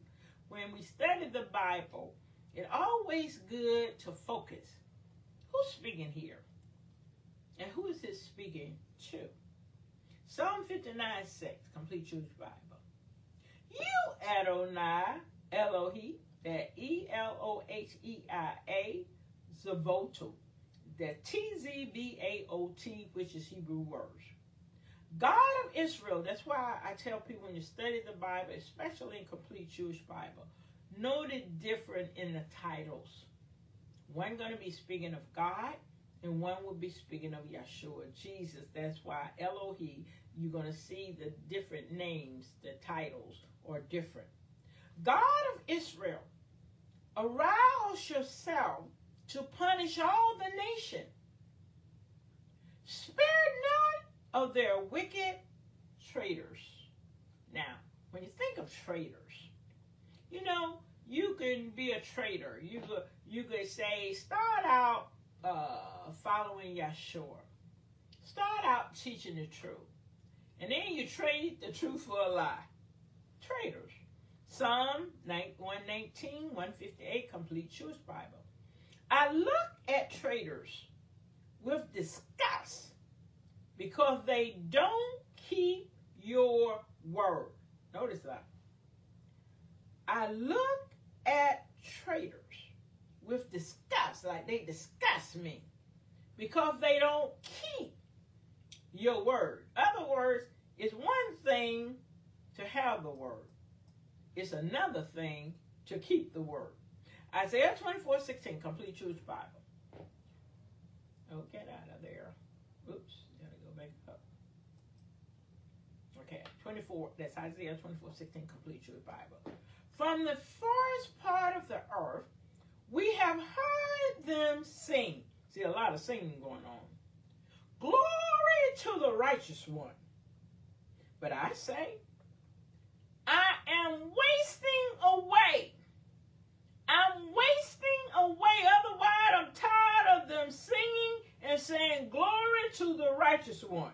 When we study the Bible, it's always good to focus. Who's speaking here? And who is it speaking to? Psalm 59 6, complete Jewish Bible. You, Adonai, Elohi, that E L O H E I A, Zavoto, the T Z V A O T, which is Hebrew words. God of Israel, that's why I tell people when you study the Bible, especially in complete Jewish Bible, know the difference in the titles. One going to be speaking of God, and one will be speaking of Yeshua, Jesus. That's why Elohi, you're going to see the different names, the titles are different. God of Israel, arouse yourself to punish all the nation. Spare none of their wicked traitors. Now, when you think of traitors, you know, you can be a traitor. You could, you could say, start out uh, following Yeshua. Start out teaching the truth. And then you trade the truth for a lie. Traitors. Psalm 119, 158, complete Jewish Bible. I look at traitors with disgust because they don't keep your word. Notice that. I look at traitors with disgust, like they disgust me because they don't keep your word. Other words, it's one thing to have the word. It's another thing to keep the word. Isaiah 24, 16, complete Jewish Bible. Oh, get out of there. Oops, gotta go back up. Okay, 24, that's Isaiah 24, 16, complete Jewish Bible. From the farthest part of the earth, we have heard them sing. See, a lot of singing going on. Glory to the righteous one. But I say, I am wasting away. I'm wasting away. Otherwise, I'm tired of them singing and saying, Glory to the righteous one.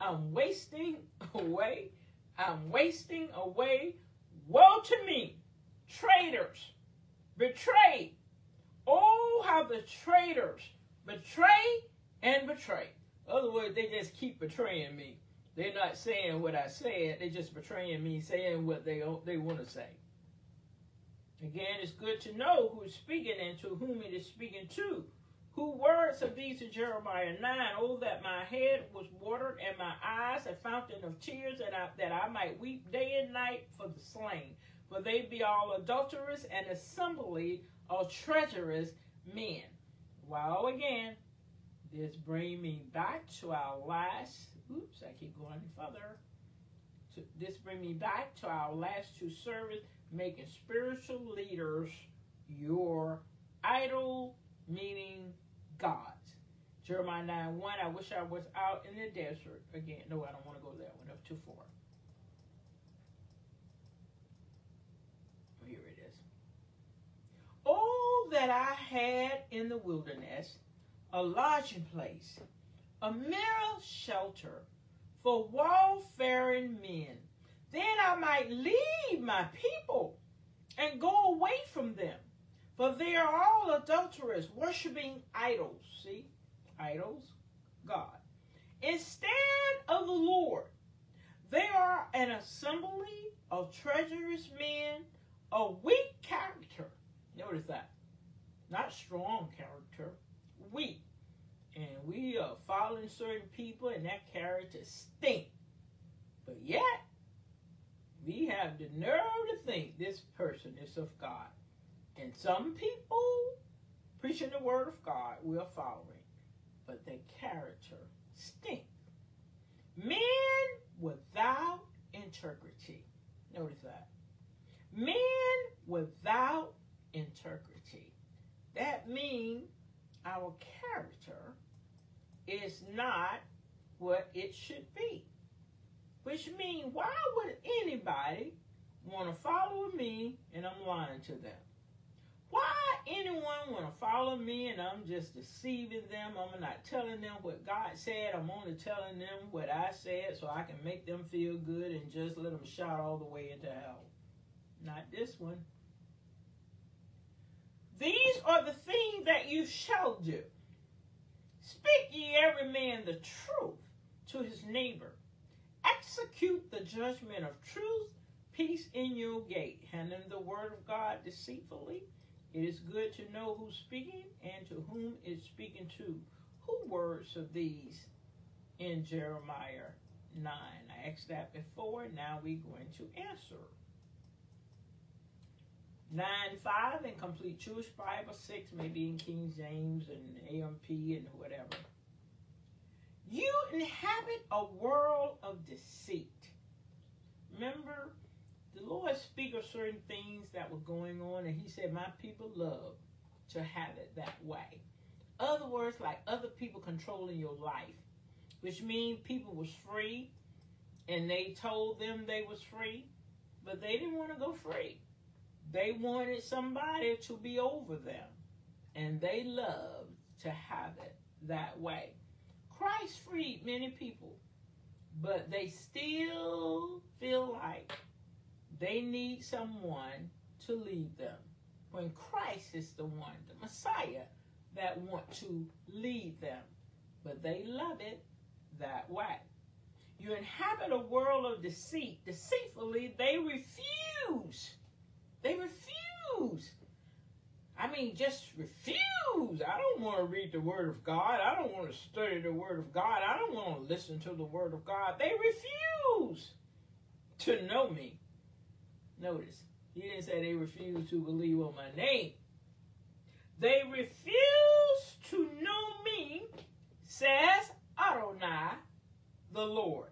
I'm wasting away. I'm wasting away. Woe to me, traitors, betrayed. Oh, how the traitors betray and betray. Other words, they just keep betraying me. They're not saying what I said. They're just betraying me, saying what they they want to say. Again, it's good to know who is speaking and to whom it is speaking to. Who words of these in Jeremiah 9? Oh, that my head was watered and my eyes a fountain of tears, that I, that I might weep day and night for the slain. For they be all adulterers and assembly of treacherous men. Well, again, this bring me back to our last, oops, I keep going further. To, this bring me back to our last two service, making spiritual leaders your idol, meaning gods. Jeremiah 9 1, I wish I was out in the desert. Again, no, I don't want to go that one. That's too far. Oh, here it is. Oh, that I had in the wilderness a lodging place, a mere shelter for wayfaring men. Then I might leave my people and go away from them. For they are all adulterers, worshiping idols. See? Idols, God. Instead of the Lord, they are an assembly of treacherous men of weak character. Notice that. Not strong character, weak. And we are following certain people, and that character stink. But yet, we have the nerve to think this person is of God. And some people preaching the word of God we're following, but their character stink. Men without integrity. Notice that. Men without integrity. That means our character is not what it should be. Which means, why would anybody want to follow me and I'm lying to them? Why anyone want to follow me and I'm just deceiving them? I'm not telling them what God said. I'm only telling them what I said so I can make them feel good and just let them shout all the way into hell. Not this one. These are the things that you shall do. Speak ye every man the truth to his neighbor. Execute the judgment of truth, peace in your gate. Handling the word of God deceitfully. It is good to know who's speaking and to whom it's speaking to. Who words of these in Jeremiah 9? I asked that before. Now we're going to answer. 9 5 in complete Jewish Bible, 6 maybe in King James and AMP and whatever. You inhabit a world of deceit. Remember, the Lord speak of certain things that were going on, and He said, My people love to have it that way. Other words, like other people controlling your life, which means people was free and they told them they was free, but they didn't want to go free. They wanted somebody to be over them, and they loved to have it that way. Christ freed many people, but they still feel like they need someone to lead them. When Christ is the one, the Messiah, that want to lead them, but they love it that way. You inhabit a world of deceit. Deceitfully, they refuse. They refuse. I mean, just refuse. I don't want to read the Word of God. I don't want to study the Word of God. I don't want to listen to the Word of God. They refuse to know me. Notice, he didn't say they refuse to believe on my name. They refuse to know me, says Adonai, the Lord.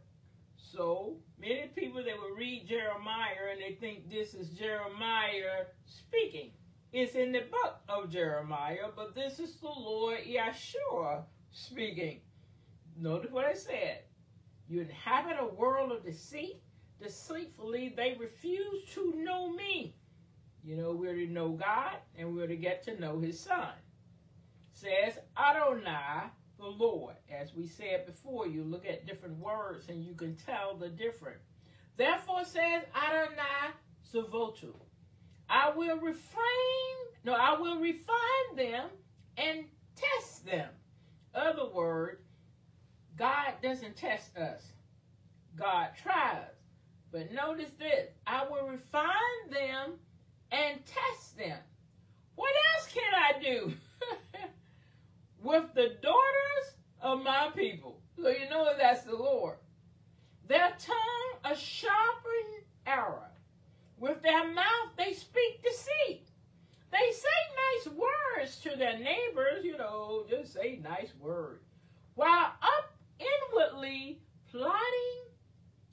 So many people that will read Jeremiah and they think this is Jeremiah speaking. It's in the book of Jeremiah, but this is the Lord Yeshua speaking. Notice what I said. You inhabit a world of deceit. Deceitfully, they refuse to know me. You know, we're to know God and we're to get to know his son. Says Adonai, the Lord. As we said before, you look at different words and you can tell the difference. Therefore says Adonai Tzva'ot. I will refrain, no, I will refine them and test them. Other word, God doesn't test us. God tries. But notice this, I will refine them and test them. What else can I do with the daughters of my people? So you know that's the Lord. Their tongue a sharpened arrow. With their mouth they speak deceit. They say nice words to their neighbors, you know, just say nice words. While up inwardly plotting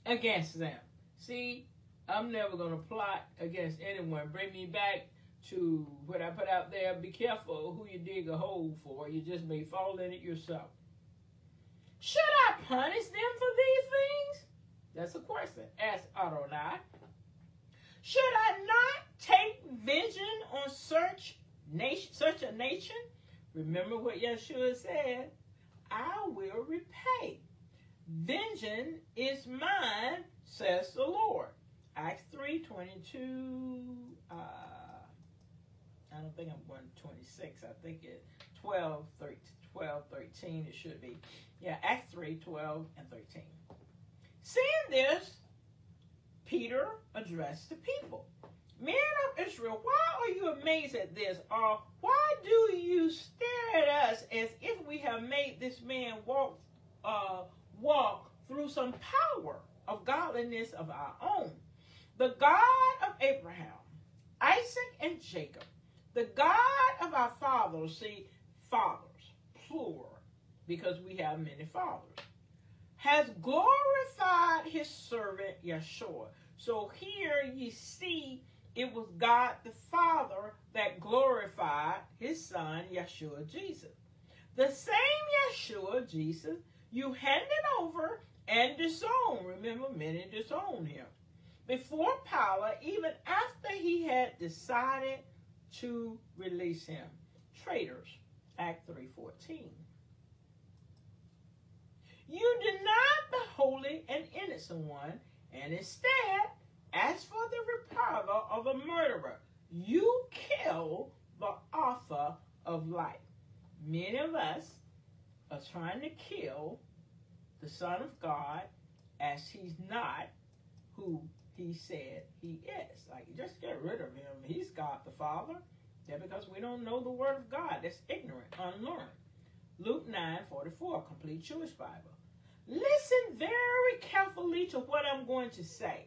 against them. See, I'm never going to plot against anyone. Bring me back to what I put out there. Be careful who you dig a hole for. You just may fall in it yourself. Should I punish them for these things? That's a question. Ask Adonai. Should I not take vengeance on such nation, a nation? Remember what Yeshua said. I will repay. Vengeance is mine, says the Lord. Acts 3 22. Uh, I don't think I'm going to 26. I think it 12, 13, 12, 13 it should be. Yeah, Acts 3 12 and 13. Seeing this, Peter addressed the people. Men of Israel, why are you amazed at this? Or why do you stare at us as if we have made this man walk uh, walk through some power of godliness of our own? The God of Abraham, Isaac, and Jacob, the God of our fathers, see, fathers, plural, because we have many fathers, has glorified his servant Yeshua. So here you see it was God the Father that glorified his son Yeshua Jesus. The same Yeshua Jesus you handed over and disowned. Remember, many disowned him. Before Pilate, even after he had decided to release him. Traitors, Act 3.14. You denied the holy and innocent one, and instead asked for the reprisal of a murderer. You killed the author of life. Many of us are trying to kill the Son of God as he's not who he said he is. Like, just get rid of him. He's God the Father. Yeah, because we don't know the Word of God. That's ignorant, unlearned. Luke 9 44, complete Jewish Bible. Listen very carefully to what I'm going to say.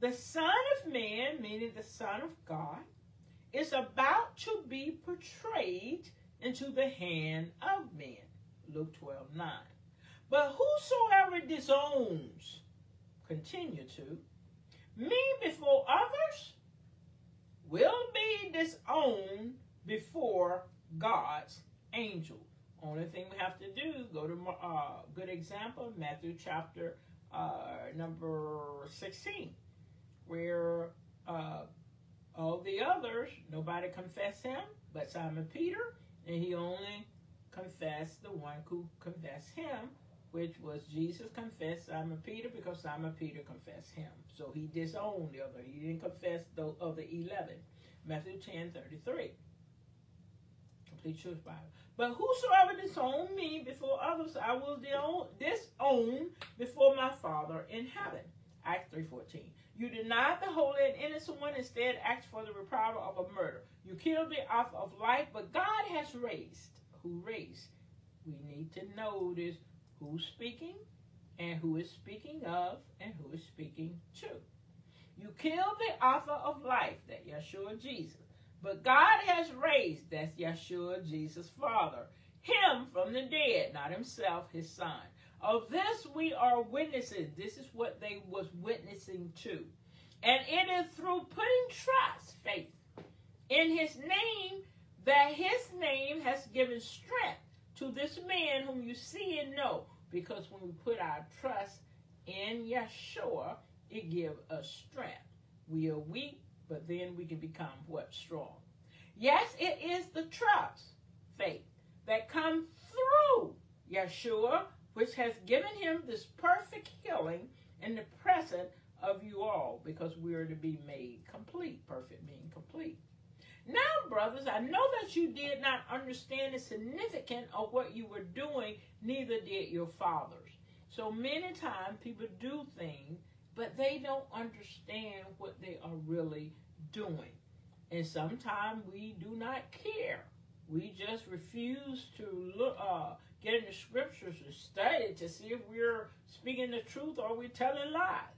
The Son of Man, meaning the Son of God, is about to be portrayed into the hand of men. Luke 12 9. But whosoever disowns, continue to, me before others will be disowned before God's angel. Only thing we have to do go to a uh, good example, Matthew chapter uh, number 16, where uh, all the others, nobody confessed him but Simon Peter, and he only confessed the one who confessed him, which was Jesus confessed Simon Peter because Simon Peter confessed him. So he disowned the other. He didn't confess the other 11. Matthew 10 33. Complete Church Bible. But whosoever disown me before others, I will disown before my Father in heaven. Acts 3.14. You denied the holy and innocent one, instead asked for the reprisal of a murder. You killed the author of life, but God has raised. Who raised? We need to notice who's speaking and who is speaking of and who is speaking to. You killed the author of life, that Yeshua Jesus. But God has raised, that's Yeshua Jesus' Father, him from the dead, not himself, his son. Of this we are witnesses. This is what they was witnessing to. And it is through putting trust, faith, in his name that his name has given strength to this man whom you see and know. Because when we put our trust in Yeshua, it gives us strength. We are weak, but then we can become what? Strong. Yes, it is the trust, faith, that comes through Yeshua, which has given him this perfect healing in the presence of you all, because we are to be made complete, perfect being complete. Now, brothers, I know that you did not understand the significance of what you were doing, neither did your fathers. So many times people do things but they don't understand what they are really doing. And sometimes we do not care. We just refuse to look, uh, get in the scriptures and study to see if we're speaking the truth or we're telling lies.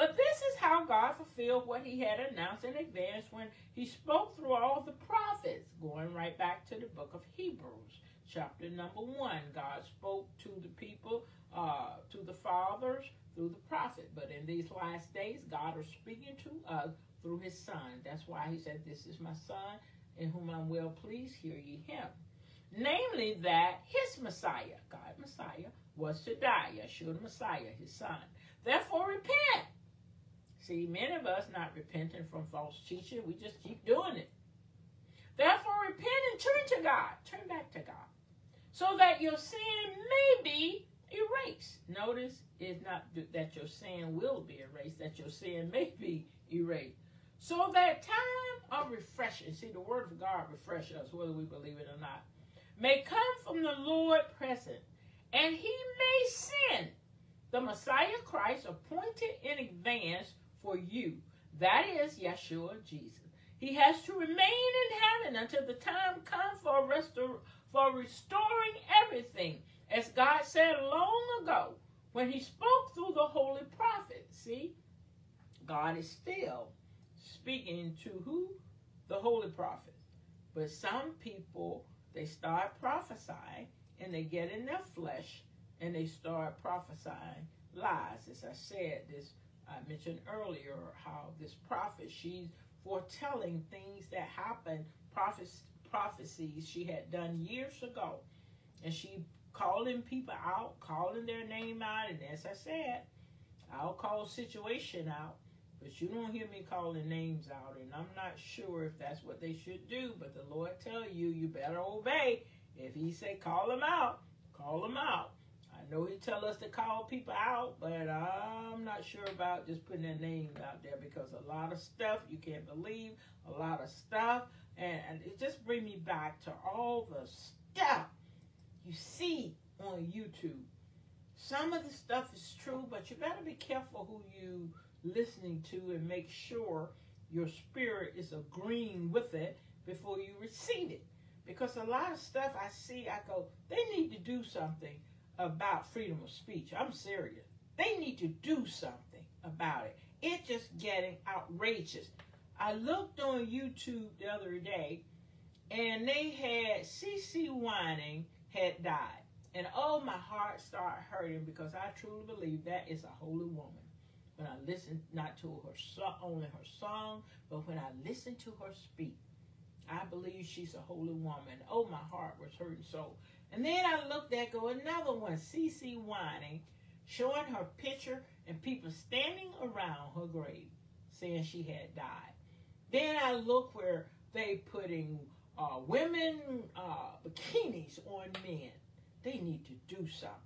But this is how God fulfilled what he had announced in advance when he spoke through all the prophets, going right back to the book of Hebrews, chapter number one. God spoke to the people, uh, to the fathers, through the prophet. But in these last days, God is speaking to us through his son. That's why he said, This is my son in whom I'm well pleased, hear ye him. Namely, that his Messiah, God Messiah, was to die. Yeshua Messiah, his son. Therefore, repent. See, many of us not repenting from false teaching, we just keep doing it. Therefore, repent and turn to God. Turn back to God. So that your sin may be erased. Notice it's not that your sin will be erased, that your sin may be erased. So that time of refreshing, see the word of God refresh us, whether we believe it or not, may come from the Lord present, and he may send the Messiah Christ appointed in advance for you. That is Yeshua Jesus. He has to remain in heaven until the time comes for, restor- for restoring everything as God said long ago when he spoke through the holy prophet. See, God is still speaking to who? The holy prophet. But some people, they start prophesying and they get in their flesh and they start prophesying lies. As I said, this I mentioned earlier how this prophet she's foretelling things that happened, prophecies she had done years ago, and she calling people out, calling their name out, and as I said, I'll call situation out, but you don't hear me calling names out, and I'm not sure if that's what they should do. But the Lord tell you, you better obey. If He say call them out, call them out. Know He tell us to call people out, but I'm not sure about just putting their names out there because a lot of stuff you can't believe, a lot of stuff, and, and it just bring me back to all the stuff you see on YouTube. Some of the stuff is true, but you better be careful who you listening to and make sure your spirit is agreeing with it before you receive it. Because a lot of stuff I see, I go, they need to do something about freedom of speech. I'm serious. They need to do something about it. It's just getting outrageous. I looked on YouTube the other day and they had CeCe Winans had died. And oh, my heart started hurting because I truly believe that is a holy woman. When I listen not to her so- only her song, but when I listen to her speak, I believe she's a holy woman. Oh, my heart was hurting so. And then I looked at go another one, CeCe Winans, showing her picture and people standing around her grave, saying she had died. Then I look where they putting uh, women uh, bikinis on men. They need to do something.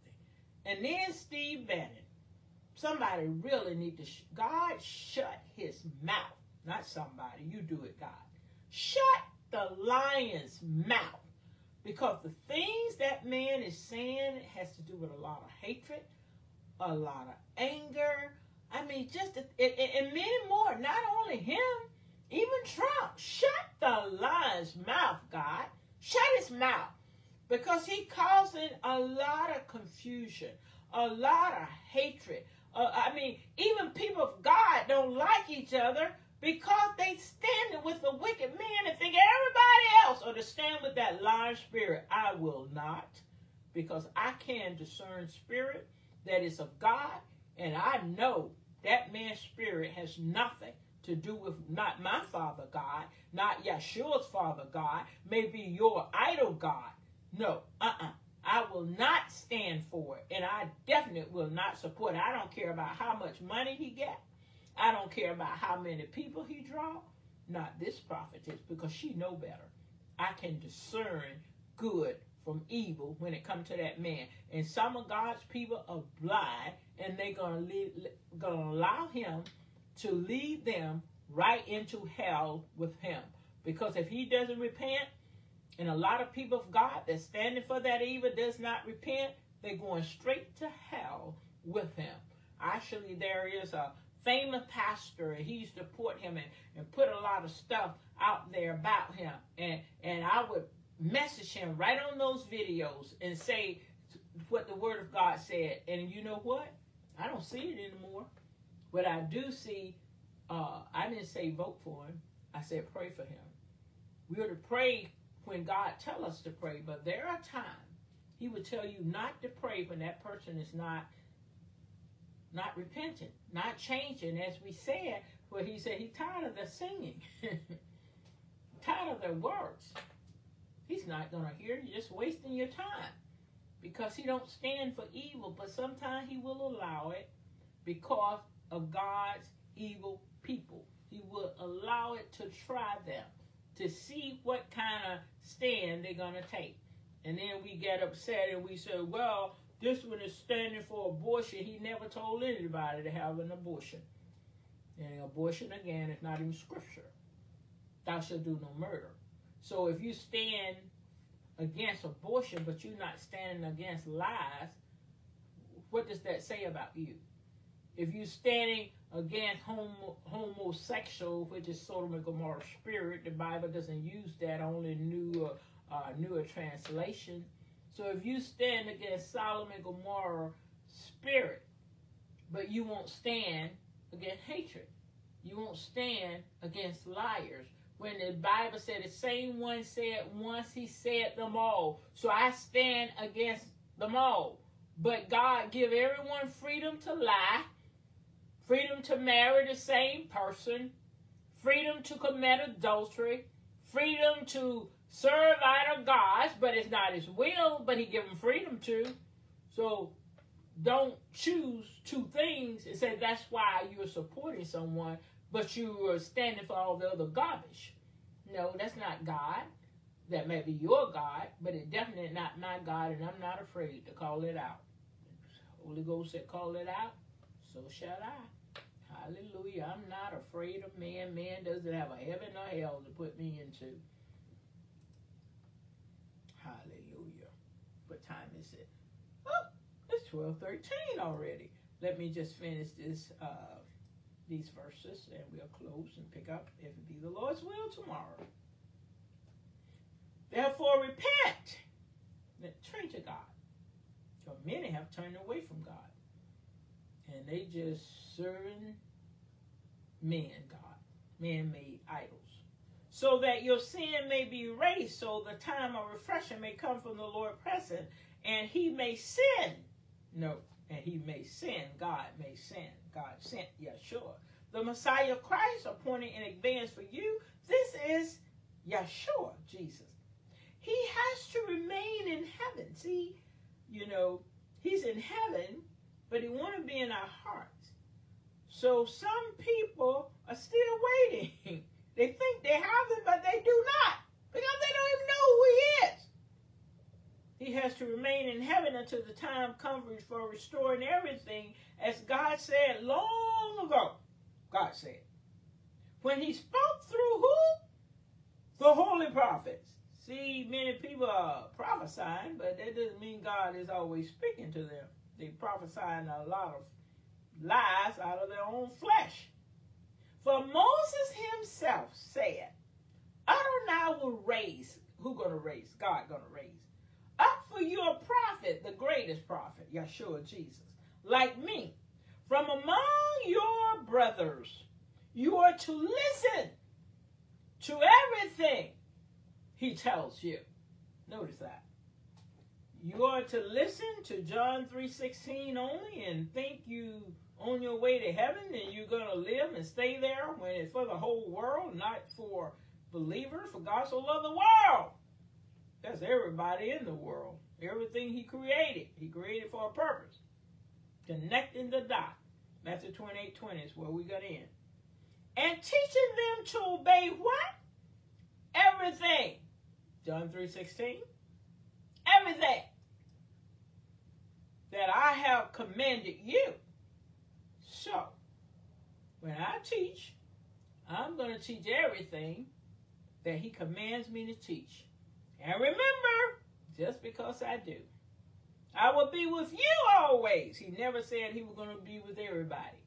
And then Steve Bannon. Somebody really need to. Sh- God shut his mouth. Not somebody. You do it, God. Shut the lion's mouth. Because the things that man is saying has to do with a lot of hatred, a lot of anger. I mean, just and, many more. Not only him, even Trump. Shut the lion's mouth, God. Shut his mouth. Because he causing a lot of confusion, a lot of hatred. Uh, I mean, even people of God don't like each other because they stand with the wicked man and think everybody else or to stand with that lying spirit. I will not, because I can discern spirit that is of God, and I know that man's spirit has nothing to do with not my father God, not Yeshua's father God, maybe your idol God. No, uh-uh. I will not stand for it, and I definitely will not support it. I don't care about how much money he get. I don't care about how many people he draw. Not this prophetess, because she know better. I can discern good from evil when it comes to that man. And some of God's people are blind, and they're gonna gonna allow him to lead them right into hell with him. Because if he doesn't repent, and a lot of people of God that's standing for that evil does not repent, they're going straight to hell with him. Actually, there is a famous pastor, and he used to put him in and put a lot of stuff out there about him. And and I would message him right on those videos and say what the word of God said. And you know what? I don't see it anymore. But I do see, uh, I didn't say vote for him. I said pray for him. We are to pray when God tell us to pray, but there are times he would tell you not to pray when that person is not not repenting, not changing, as we said, where he said he tired of the singing, tired of their words. He's not gonna hear you, just wasting your time. Because he don't stand for evil, but sometimes he will allow it because of God's evil people. He will allow it to try them, to see what kind of stand they're going to take. And then we get upset and we say, well, this one is standing for abortion. He never told anybody to have an abortion. And abortion, again, is not in scripture. Thou shalt do no murder. So if you stand against abortion, but you're not standing against lies, what does that say about you? If you're standing against homo, homosexual, which is Sodom and Gomorrah spirit, the Bible doesn't use that, only new uh, newer translation. So if you stand against Solomon and Gomorrah spirit, but you won't stand against hatred, you won't stand against liars. When the Bible said the same one said once, he said them all. So I stand against them all. But God give everyone freedom to lie, freedom to marry the same person, freedom to commit adultery, freedom to serve idol gods, but it's not his will, but he give them freedom to. So don't choose two things and say that's why you're supporting someone, but you are standing for all the other garbage. No, that's not God. That may be your God, but it's definitely not my God, and I'm not afraid to call it out. Holy Ghost said, call it out, so shall I. Hallelujah. I'm not afraid of man. Man doesn't have a heaven or hell to put me into. Hallelujah. What time is it? Oh, it's 12:13 already. Let me just finish this uh these verses and we'll close and pick up if it be the Lord's will tomorrow. Therefore repent. Turn to God. For many have turned away from God. And they just serving men, God, man-made idols. So that your sin may be erased, so the time of refreshing may come from the Lord present, and he may sin. No, and he may sin. God may sin. God sent Yeshua. Sure. The Messiah Christ appointed in advance for you. This is Yeshua, sure, Jesus. He has to remain in heaven. See, you know, he's in heaven, but he want to be in our hearts. So some people are still waiting. They think they have him, but they do not, because they don't even know who he is. He has to remain in heaven until the time comes for restoring everything, as God said long ago. God said. When he spoke through who? The holy prophets. See, many people are prophesying, but that doesn't mean God is always speaking to them. They're prophesying a lot of lies out of their own flesh. For Moses himself said, Adonai will raise, who gonna raise? God gonna raise. Up for your prophet, the greatest prophet, Yeshua Jesus, like me, from among your brothers. You are to listen to everything he tells you. Notice that. You are to listen to John 3.16 only and think you on your way to heaven and you're going to live and stay there when it's for the whole world, not for believers, for God so loved the world. That's everybody in the world. Everything he created, he created for a purpose. Connecting the dot. Matthew 28, 20 is where we got in. And teaching them to obey what? Everything. John 3, 16. Everything that I have commanded you. So, when I teach, I'm going to teach everything that he commands me to teach. And remember, just because I do, I will be with you always. He never said he was going to be with everybody.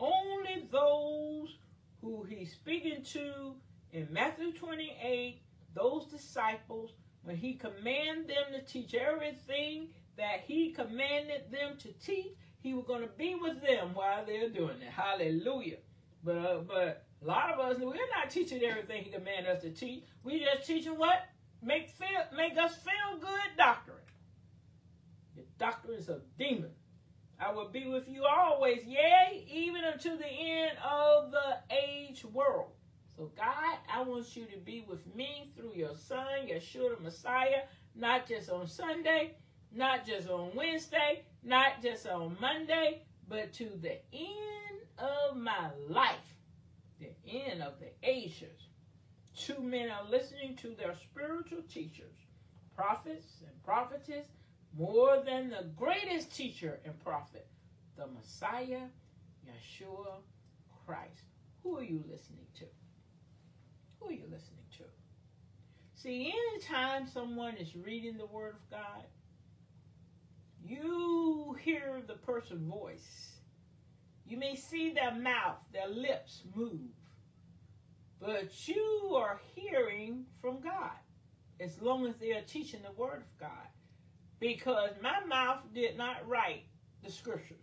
Only those who he's speaking to in Matthew 28, those disciples, when he commanded them to teach everything that he commanded them to teach, he was going to be with them while they're doing it. Hallelujah. But uh, but a lot of us, we're not teaching everything he commanded us to teach. We just teaching what? Make feel, make us feel good doctrine. The doctrines of demon. I will be with you always, yea, even unto the end of the age world. So God, I want you to be with me through your son, Yeshua the Messiah, not just on Sunday, not just on Wednesday, not just on Monday, but to the end of my life, the end of the ages. Two men are listening to their spiritual teachers, prophets and prophetess, more than the greatest teacher and prophet, the Messiah, Yeshua Christ. Who are you listening to? Who are you listening to? See, anytime someone is reading the Word of God, you hear the person's voice. You may see their mouth, their lips move, but you are hearing from God as long as they are teaching the Word of God. Because my mouth did not write the scriptures,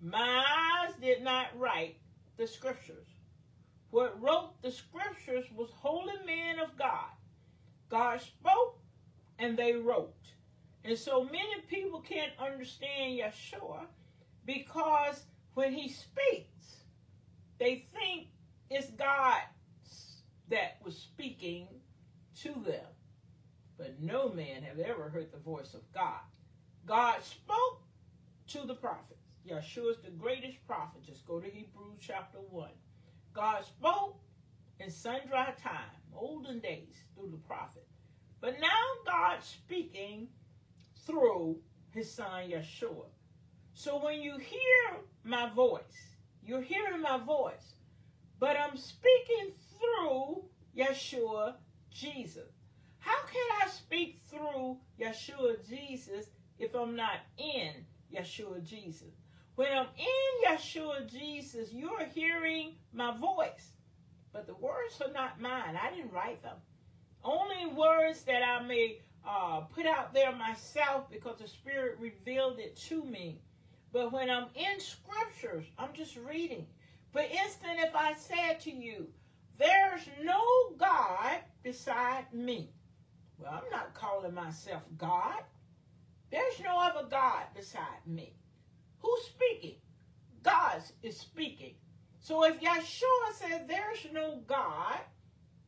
my eyes did not write the scriptures. What wrote the scriptures was holy men of God. God spoke and they wrote. And so many people can't understand Yeshua because when he speaks, they think it's God that was speaking to them. But no man have ever heard the voice of God. God spoke to the prophets. Yeshua is the greatest prophet. Just go to Hebrews chapter 1. God spoke in sundry time, olden days, through the prophet. But now God's speaking through his son Yeshua. So when you hear my voice, you're hearing my voice, but I'm speaking through Yeshua Jesus. How can I speak through Yeshua Jesus if I'm not in Yeshua Jesus? When I'm in Yeshua Jesus, you're hearing my voice, but the words are not mine. I didn't write them. Only words that I may uh, put out there myself because the Spirit revealed it to me. But when I'm in scriptures, I'm just reading. For instance, if I said to you, there's no God beside me. Well, I'm not calling myself God. There's no other God beside me. Who's speaking? God is speaking. So if Yeshua says there's no God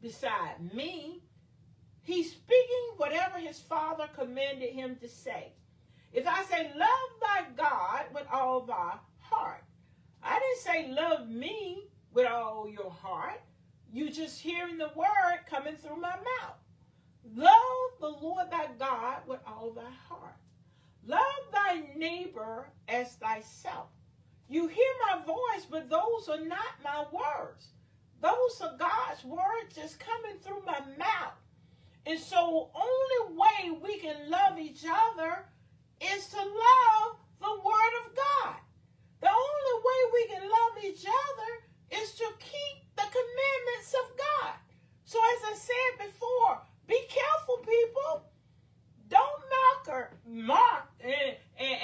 beside me, he's speaking whatever his father commanded him to say. If I say love thy God with all thy heart, I didn't say love me with all your heart. You just hearing the word coming through my mouth. Love the Lord thy God with all thy heart. Love thy neighbor as thyself. You hear my voice, but those are not my words. Those are God's words just coming through my mouth. And so only way we can love each other is to love the word of God. The only way we can love each other is to keep the commandments of God. So as I said before, be careful, people. Don't mock or mock and, and,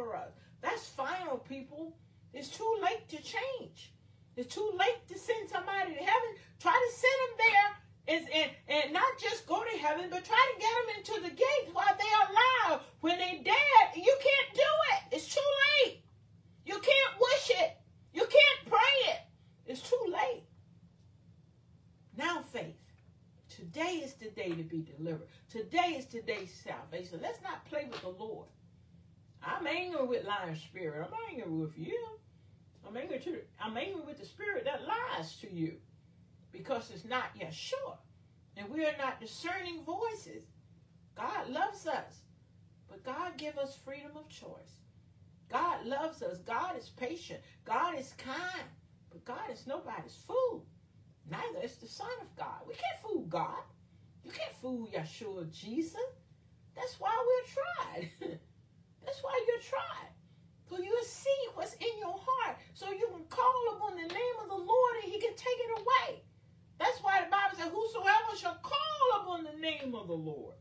for us, that's final, people. It's too late to change. It's too late to send somebody to heaven. Try to send them there and, and, and not just go to heaven, but try to get them into the gate while they are alive. When they're dead, you can't do it. It's too late. You can't wish it. You can't pray it. It's too late. Now faith. Today is the day to be delivered. Today is the day salvation. Let's not play with the Lord. I'm angry with lying spirit. I'm angry with you. I'm angry to I'm angry with the spirit that lies to you. Because it's not Yeshua. And we are not discerning voices. God loves us. But God give us freedom of choice. God loves us. God is patient. God is kind. But God is nobody's fool. Neither is the Son of God. We can't fool God. You can't fool Yeshua Jesus. That's why we're tried. That's why you're tried. So you'll see what's in your heart. So you can call upon the name of the Lord and he can take it away. That's why the Bible says, Whosoever shall call upon the name of the Lord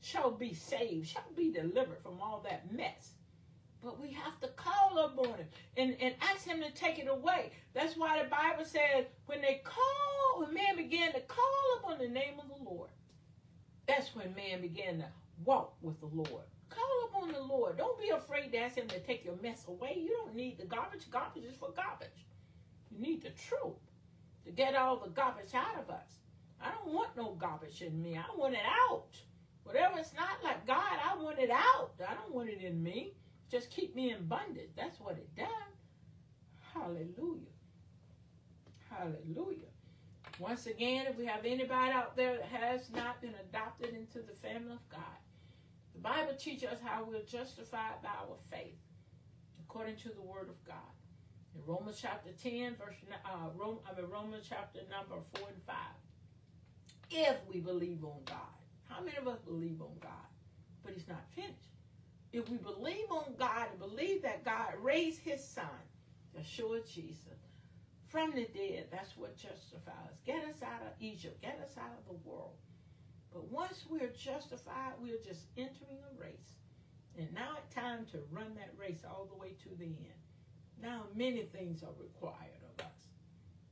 shall be saved, shall be delivered from all that mess. But we have to call upon him and, and ask him to take it away. That's why the Bible says when they call, when man began to call upon the name of the Lord, that's when man began to walk with the Lord. Call upon the Lord. Don't be afraid to ask him to take your mess away. You don't need the garbage. Garbage is for garbage. You need the truth to get all the garbage out of us. I don't want no garbage in me. I want it out. Whatever it's not like God, I want it out. I don't want it in me. Just keep me in bondage. That's what it does. Hallelujah. Hallelujah. Once again, if we have anybody out there that has not been adopted into the family of God, Bible teaches us how we're justified by our faith, according to the Word of God. In Romans chapter 10, verse uh, Rome, I mean, Romans chapter number 4 and 5. If we believe on God. How many of us believe on God? But He's not finished. If we believe on God and believe that God raised His Son, Yeshua Jesus, from the dead, that's what justifies us. Get us out of Egypt. Get us out of the world. But once we're justified, we're just entering a race. And now it's time to run that race all the way to the end. Now many things are required of us.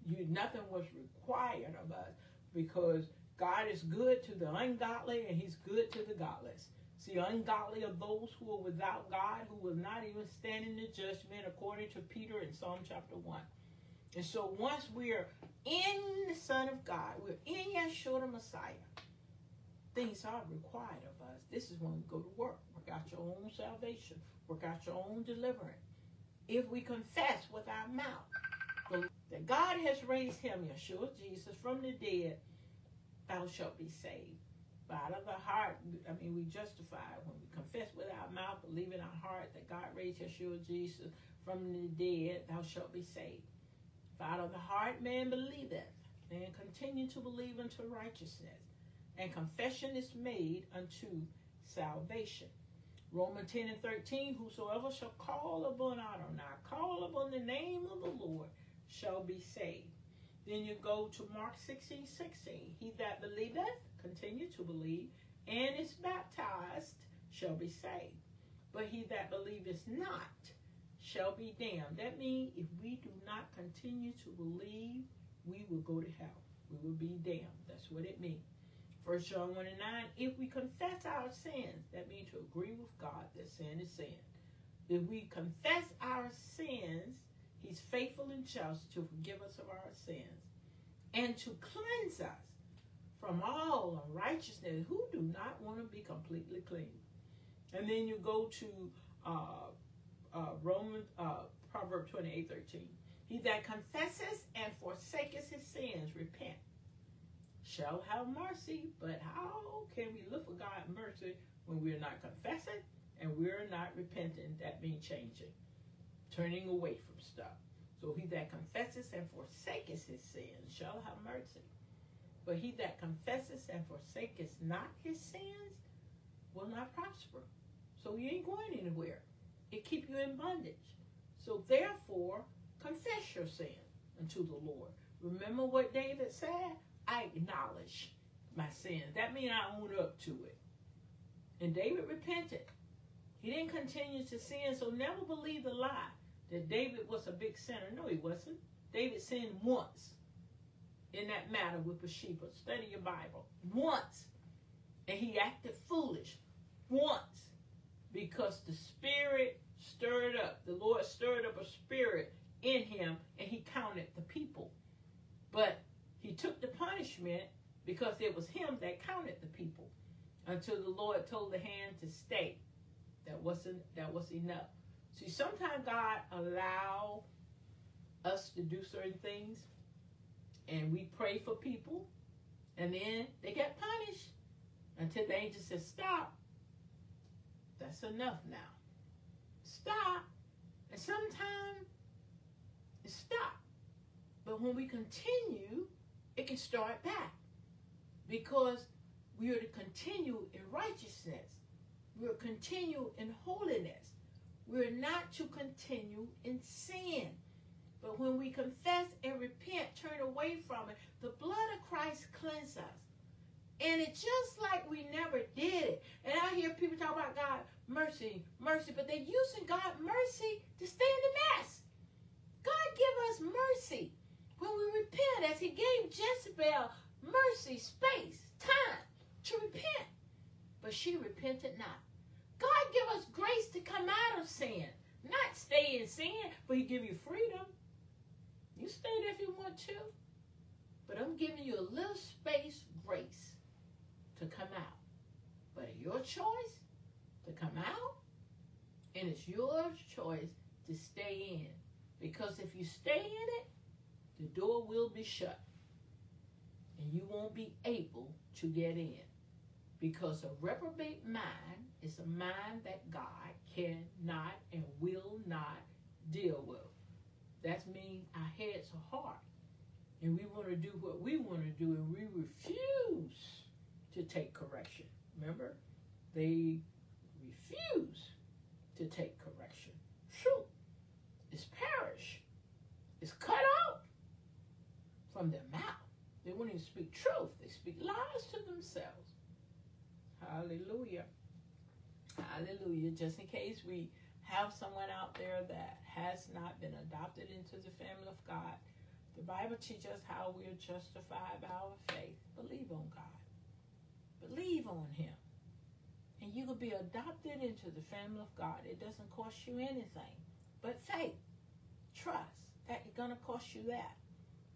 You nothing was required of us because God is good to the ungodly and he's good to the godless. See, ungodly are those who are without God, who will not even stand in the judgment, according to Peter in Psalm chapter 1. And so once we're in the Son of God, we're in Yeshua the Messiah, things are required of us. This is when we go to work. Work out your own salvation. Work out your own deliverance. If we confess with our mouth that God has raised him, Yeshua Jesus, from the dead, thou shalt be saved. But out of the heart, I mean, we justify when we confess with our mouth, believe in our heart that God raised Yeshua Jesus from the dead, thou shalt be saved. For out of the heart man believeth, and continue to believe unto righteousness, and confession is made unto salvation. Romans 10 and 13, whosoever shall call upon Adonai, call upon the name of the Lord, shall be saved. Then you go to Mark 16, 16. He that believeth, continue to believe, and is baptized, shall be saved. But he that believeth not, shall be damned. That means if we do not continue to believe, we will go to hell. We will be damned. That's what it means. First John 1 and 9, if we confess our sins, that means to agree with God that sin is sin. If we confess our sins, he's faithful and just to forgive us of our sins and to cleanse us from all unrighteousness who do not want to be completely clean. And then you go to uh, uh, Romans, uh, Proverb 28, 13. He that confesses and forsakes his sins, repent, shall have mercy. But how can we look for God's mercy when we're not confessing and we're not repenting? That means changing, turning away from stuff. So he that confesses and forsakes his sins shall have mercy. But he that confesses and forsakes not his sins will not prosper. So you ain't going anywhere. It keep you in bondage. So therefore, confess your sin unto the Lord. Remember what David said? I acknowledge my sins. That means I own up to it. And David repented. He didn't continue to sin, so never believe the lie that David was a big sinner. No, he wasn't. David sinned once in that matter with Bathsheba. Study your Bible. Once. And he acted foolish. Once. Because the spirit stirred up. The Lord stirred up a spirit in him and he counted the people. But he took the punishment because it was him that counted the people until the Lord told the hand to stay. That wasn't that was enough. See, sometimes God allow us to do certain things and we pray for people and then they get punished until the angel says stop. That's enough now. Stop. And sometimes stop. But when we continue, it can start back. Because we are to continue in righteousness. We are to continue in holiness. We're not to continue in sin. But when we confess and repent, turn away from it, the blood of Christ cleanses us. And it's just like we never did it. And I hear people talk about God, mercy, mercy, but they're using God mercy to stay in the mess. God give us mercy when we repent, as He gave Jezebel mercy, space, time to repent. But she repented not. God give us grace to come out of sin, not stay in sin, but He give you freedom. You stay there if you want to, but I'm giving you a little space, grace to come out. But your choice to come out, and it's your choice to stay in. Because if you stay in it, the door will be shut. And you won't be able to get in. Because a reprobate mind is a mind that God cannot and will not deal with. That means our heads are hard. And we want to do what we want to do, and we refuse to take correction. Remember? They refuse to take correction. Shoot, It's perish. It's cut out from their mouth. They won't even speak truth. They speak lies to themselves. Hallelujah. Hallelujah. Just in case we have someone out there that has not been adopted into the family of God, the Bible teaches how we are justified by our faith. Believe on God. Believe on Him. And you will be adopted into the family of God. It doesn't cost you anything but faith. Trust that it's going to cost you that.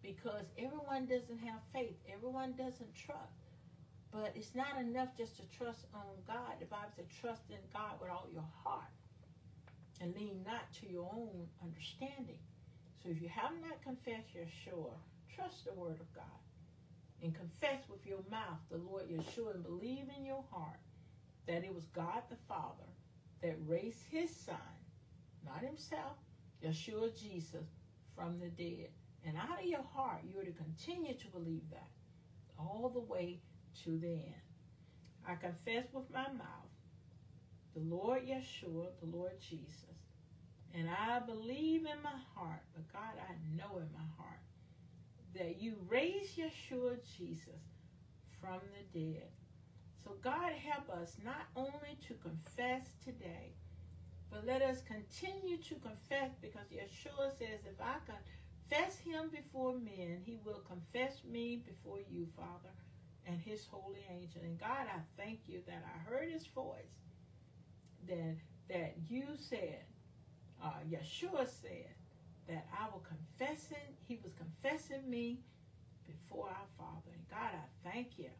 Because everyone doesn't have faith. Everyone doesn't trust. But it's not enough just to trust on God. The Bible says trust in God with all your heart and lean not to your own understanding. So if you have not confessed Yeshua, trust the word of God and confess with your mouth the Lord Yeshua and believe in your heart that it was God the Father that raised his son, not himself, Yeshua Jesus, from the dead. And out of your heart, you are to continue to believe that all the way to the end. I confess with my mouth the Lord Yeshua, the Lord Jesus. And I believe in my heart, but God, I know in my heart that you raised Yeshua Jesus from the dead. So God help us not only to confess today, but let us continue to confess because Yeshua says, if I confess him before men, he will confess me before you, Father and his holy angel. And God, I thank you that I heard his voice. That that you said, uh, Yeshua said, that I will confess confessing, he was confessing me before our Father. And God, I thank you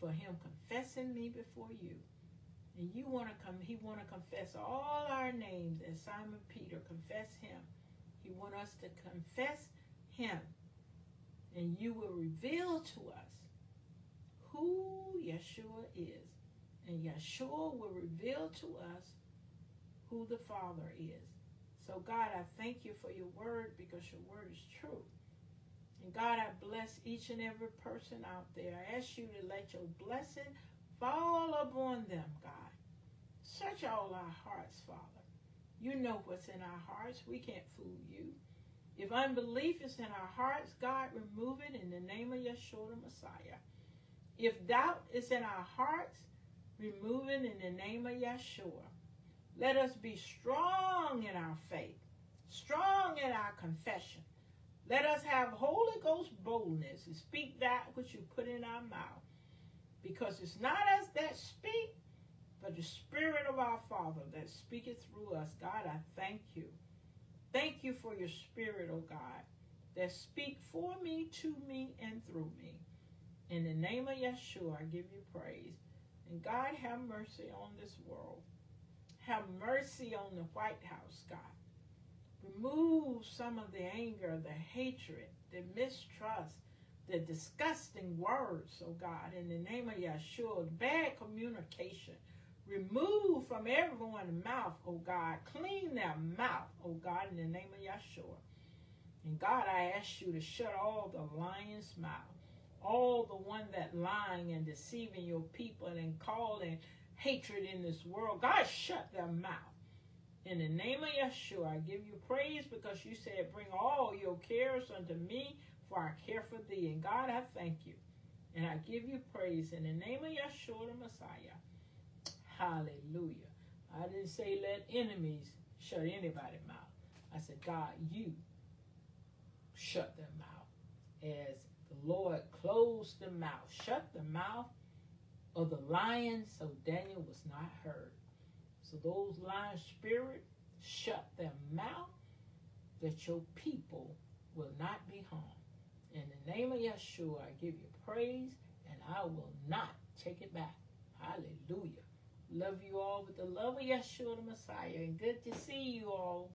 for him confessing me before you. And you want to come, he want to confess all our names as Simon Peter confess him. He want us to confess him. And you will reveal to us who Yeshua is. And Yeshua will reveal to us who the Father is. So, God, I thank you for your word because your word is true. And God, I bless each and every person out there. I ask you to let your blessing fall upon them, God. Search all our hearts, Father. You know what's in our hearts. We can't fool you. If unbelief is in our hearts, God, remove it in the name of Yeshua the Messiah. If doubt is in our hearts, remove it in the name of Yeshua. Let us be strong in our faith, strong in our confession. Let us have Holy Ghost boldness and speak that which you put in our mouth. Because it's not us that speak, but the Spirit of our Father that speaketh through us. God, I thank you. Thank you for your Spirit, oh God, that speak for me, to me, and through me. In the name of Yeshua, I give you praise. And God, have mercy on this world. Have mercy on the White House, God. Remove some of the anger, the hatred, the mistrust, the disgusting words, oh God, in the name of Yeshua, bad communication. Remove from everyone's mouth, oh God. Clean their mouth, oh God, in the name of Yeshua. And God, I ask you to shut all the lions' mouth, all the one that lying and deceiving your people and calling hatred in this world. God, shut their mouth. In the name of Yeshua, I give you praise because you said, Bring all your cares unto me, for I care for thee. And God, I thank you. And I give you praise in the name of Yeshua the Messiah. Hallelujah. I didn't say let enemies shut anybody's mouth. I said, God, you shut their mouth. As the Lord closed the mouth, shut the mouth of the lion so Daniel was not heard. So those lion spirits shut their mouth that your people will not be harmed. In the name of Yeshua, I give you praise and I will not take it back. Hallelujah. Love you all with the love of Yeshua the Messiah and good to see you all.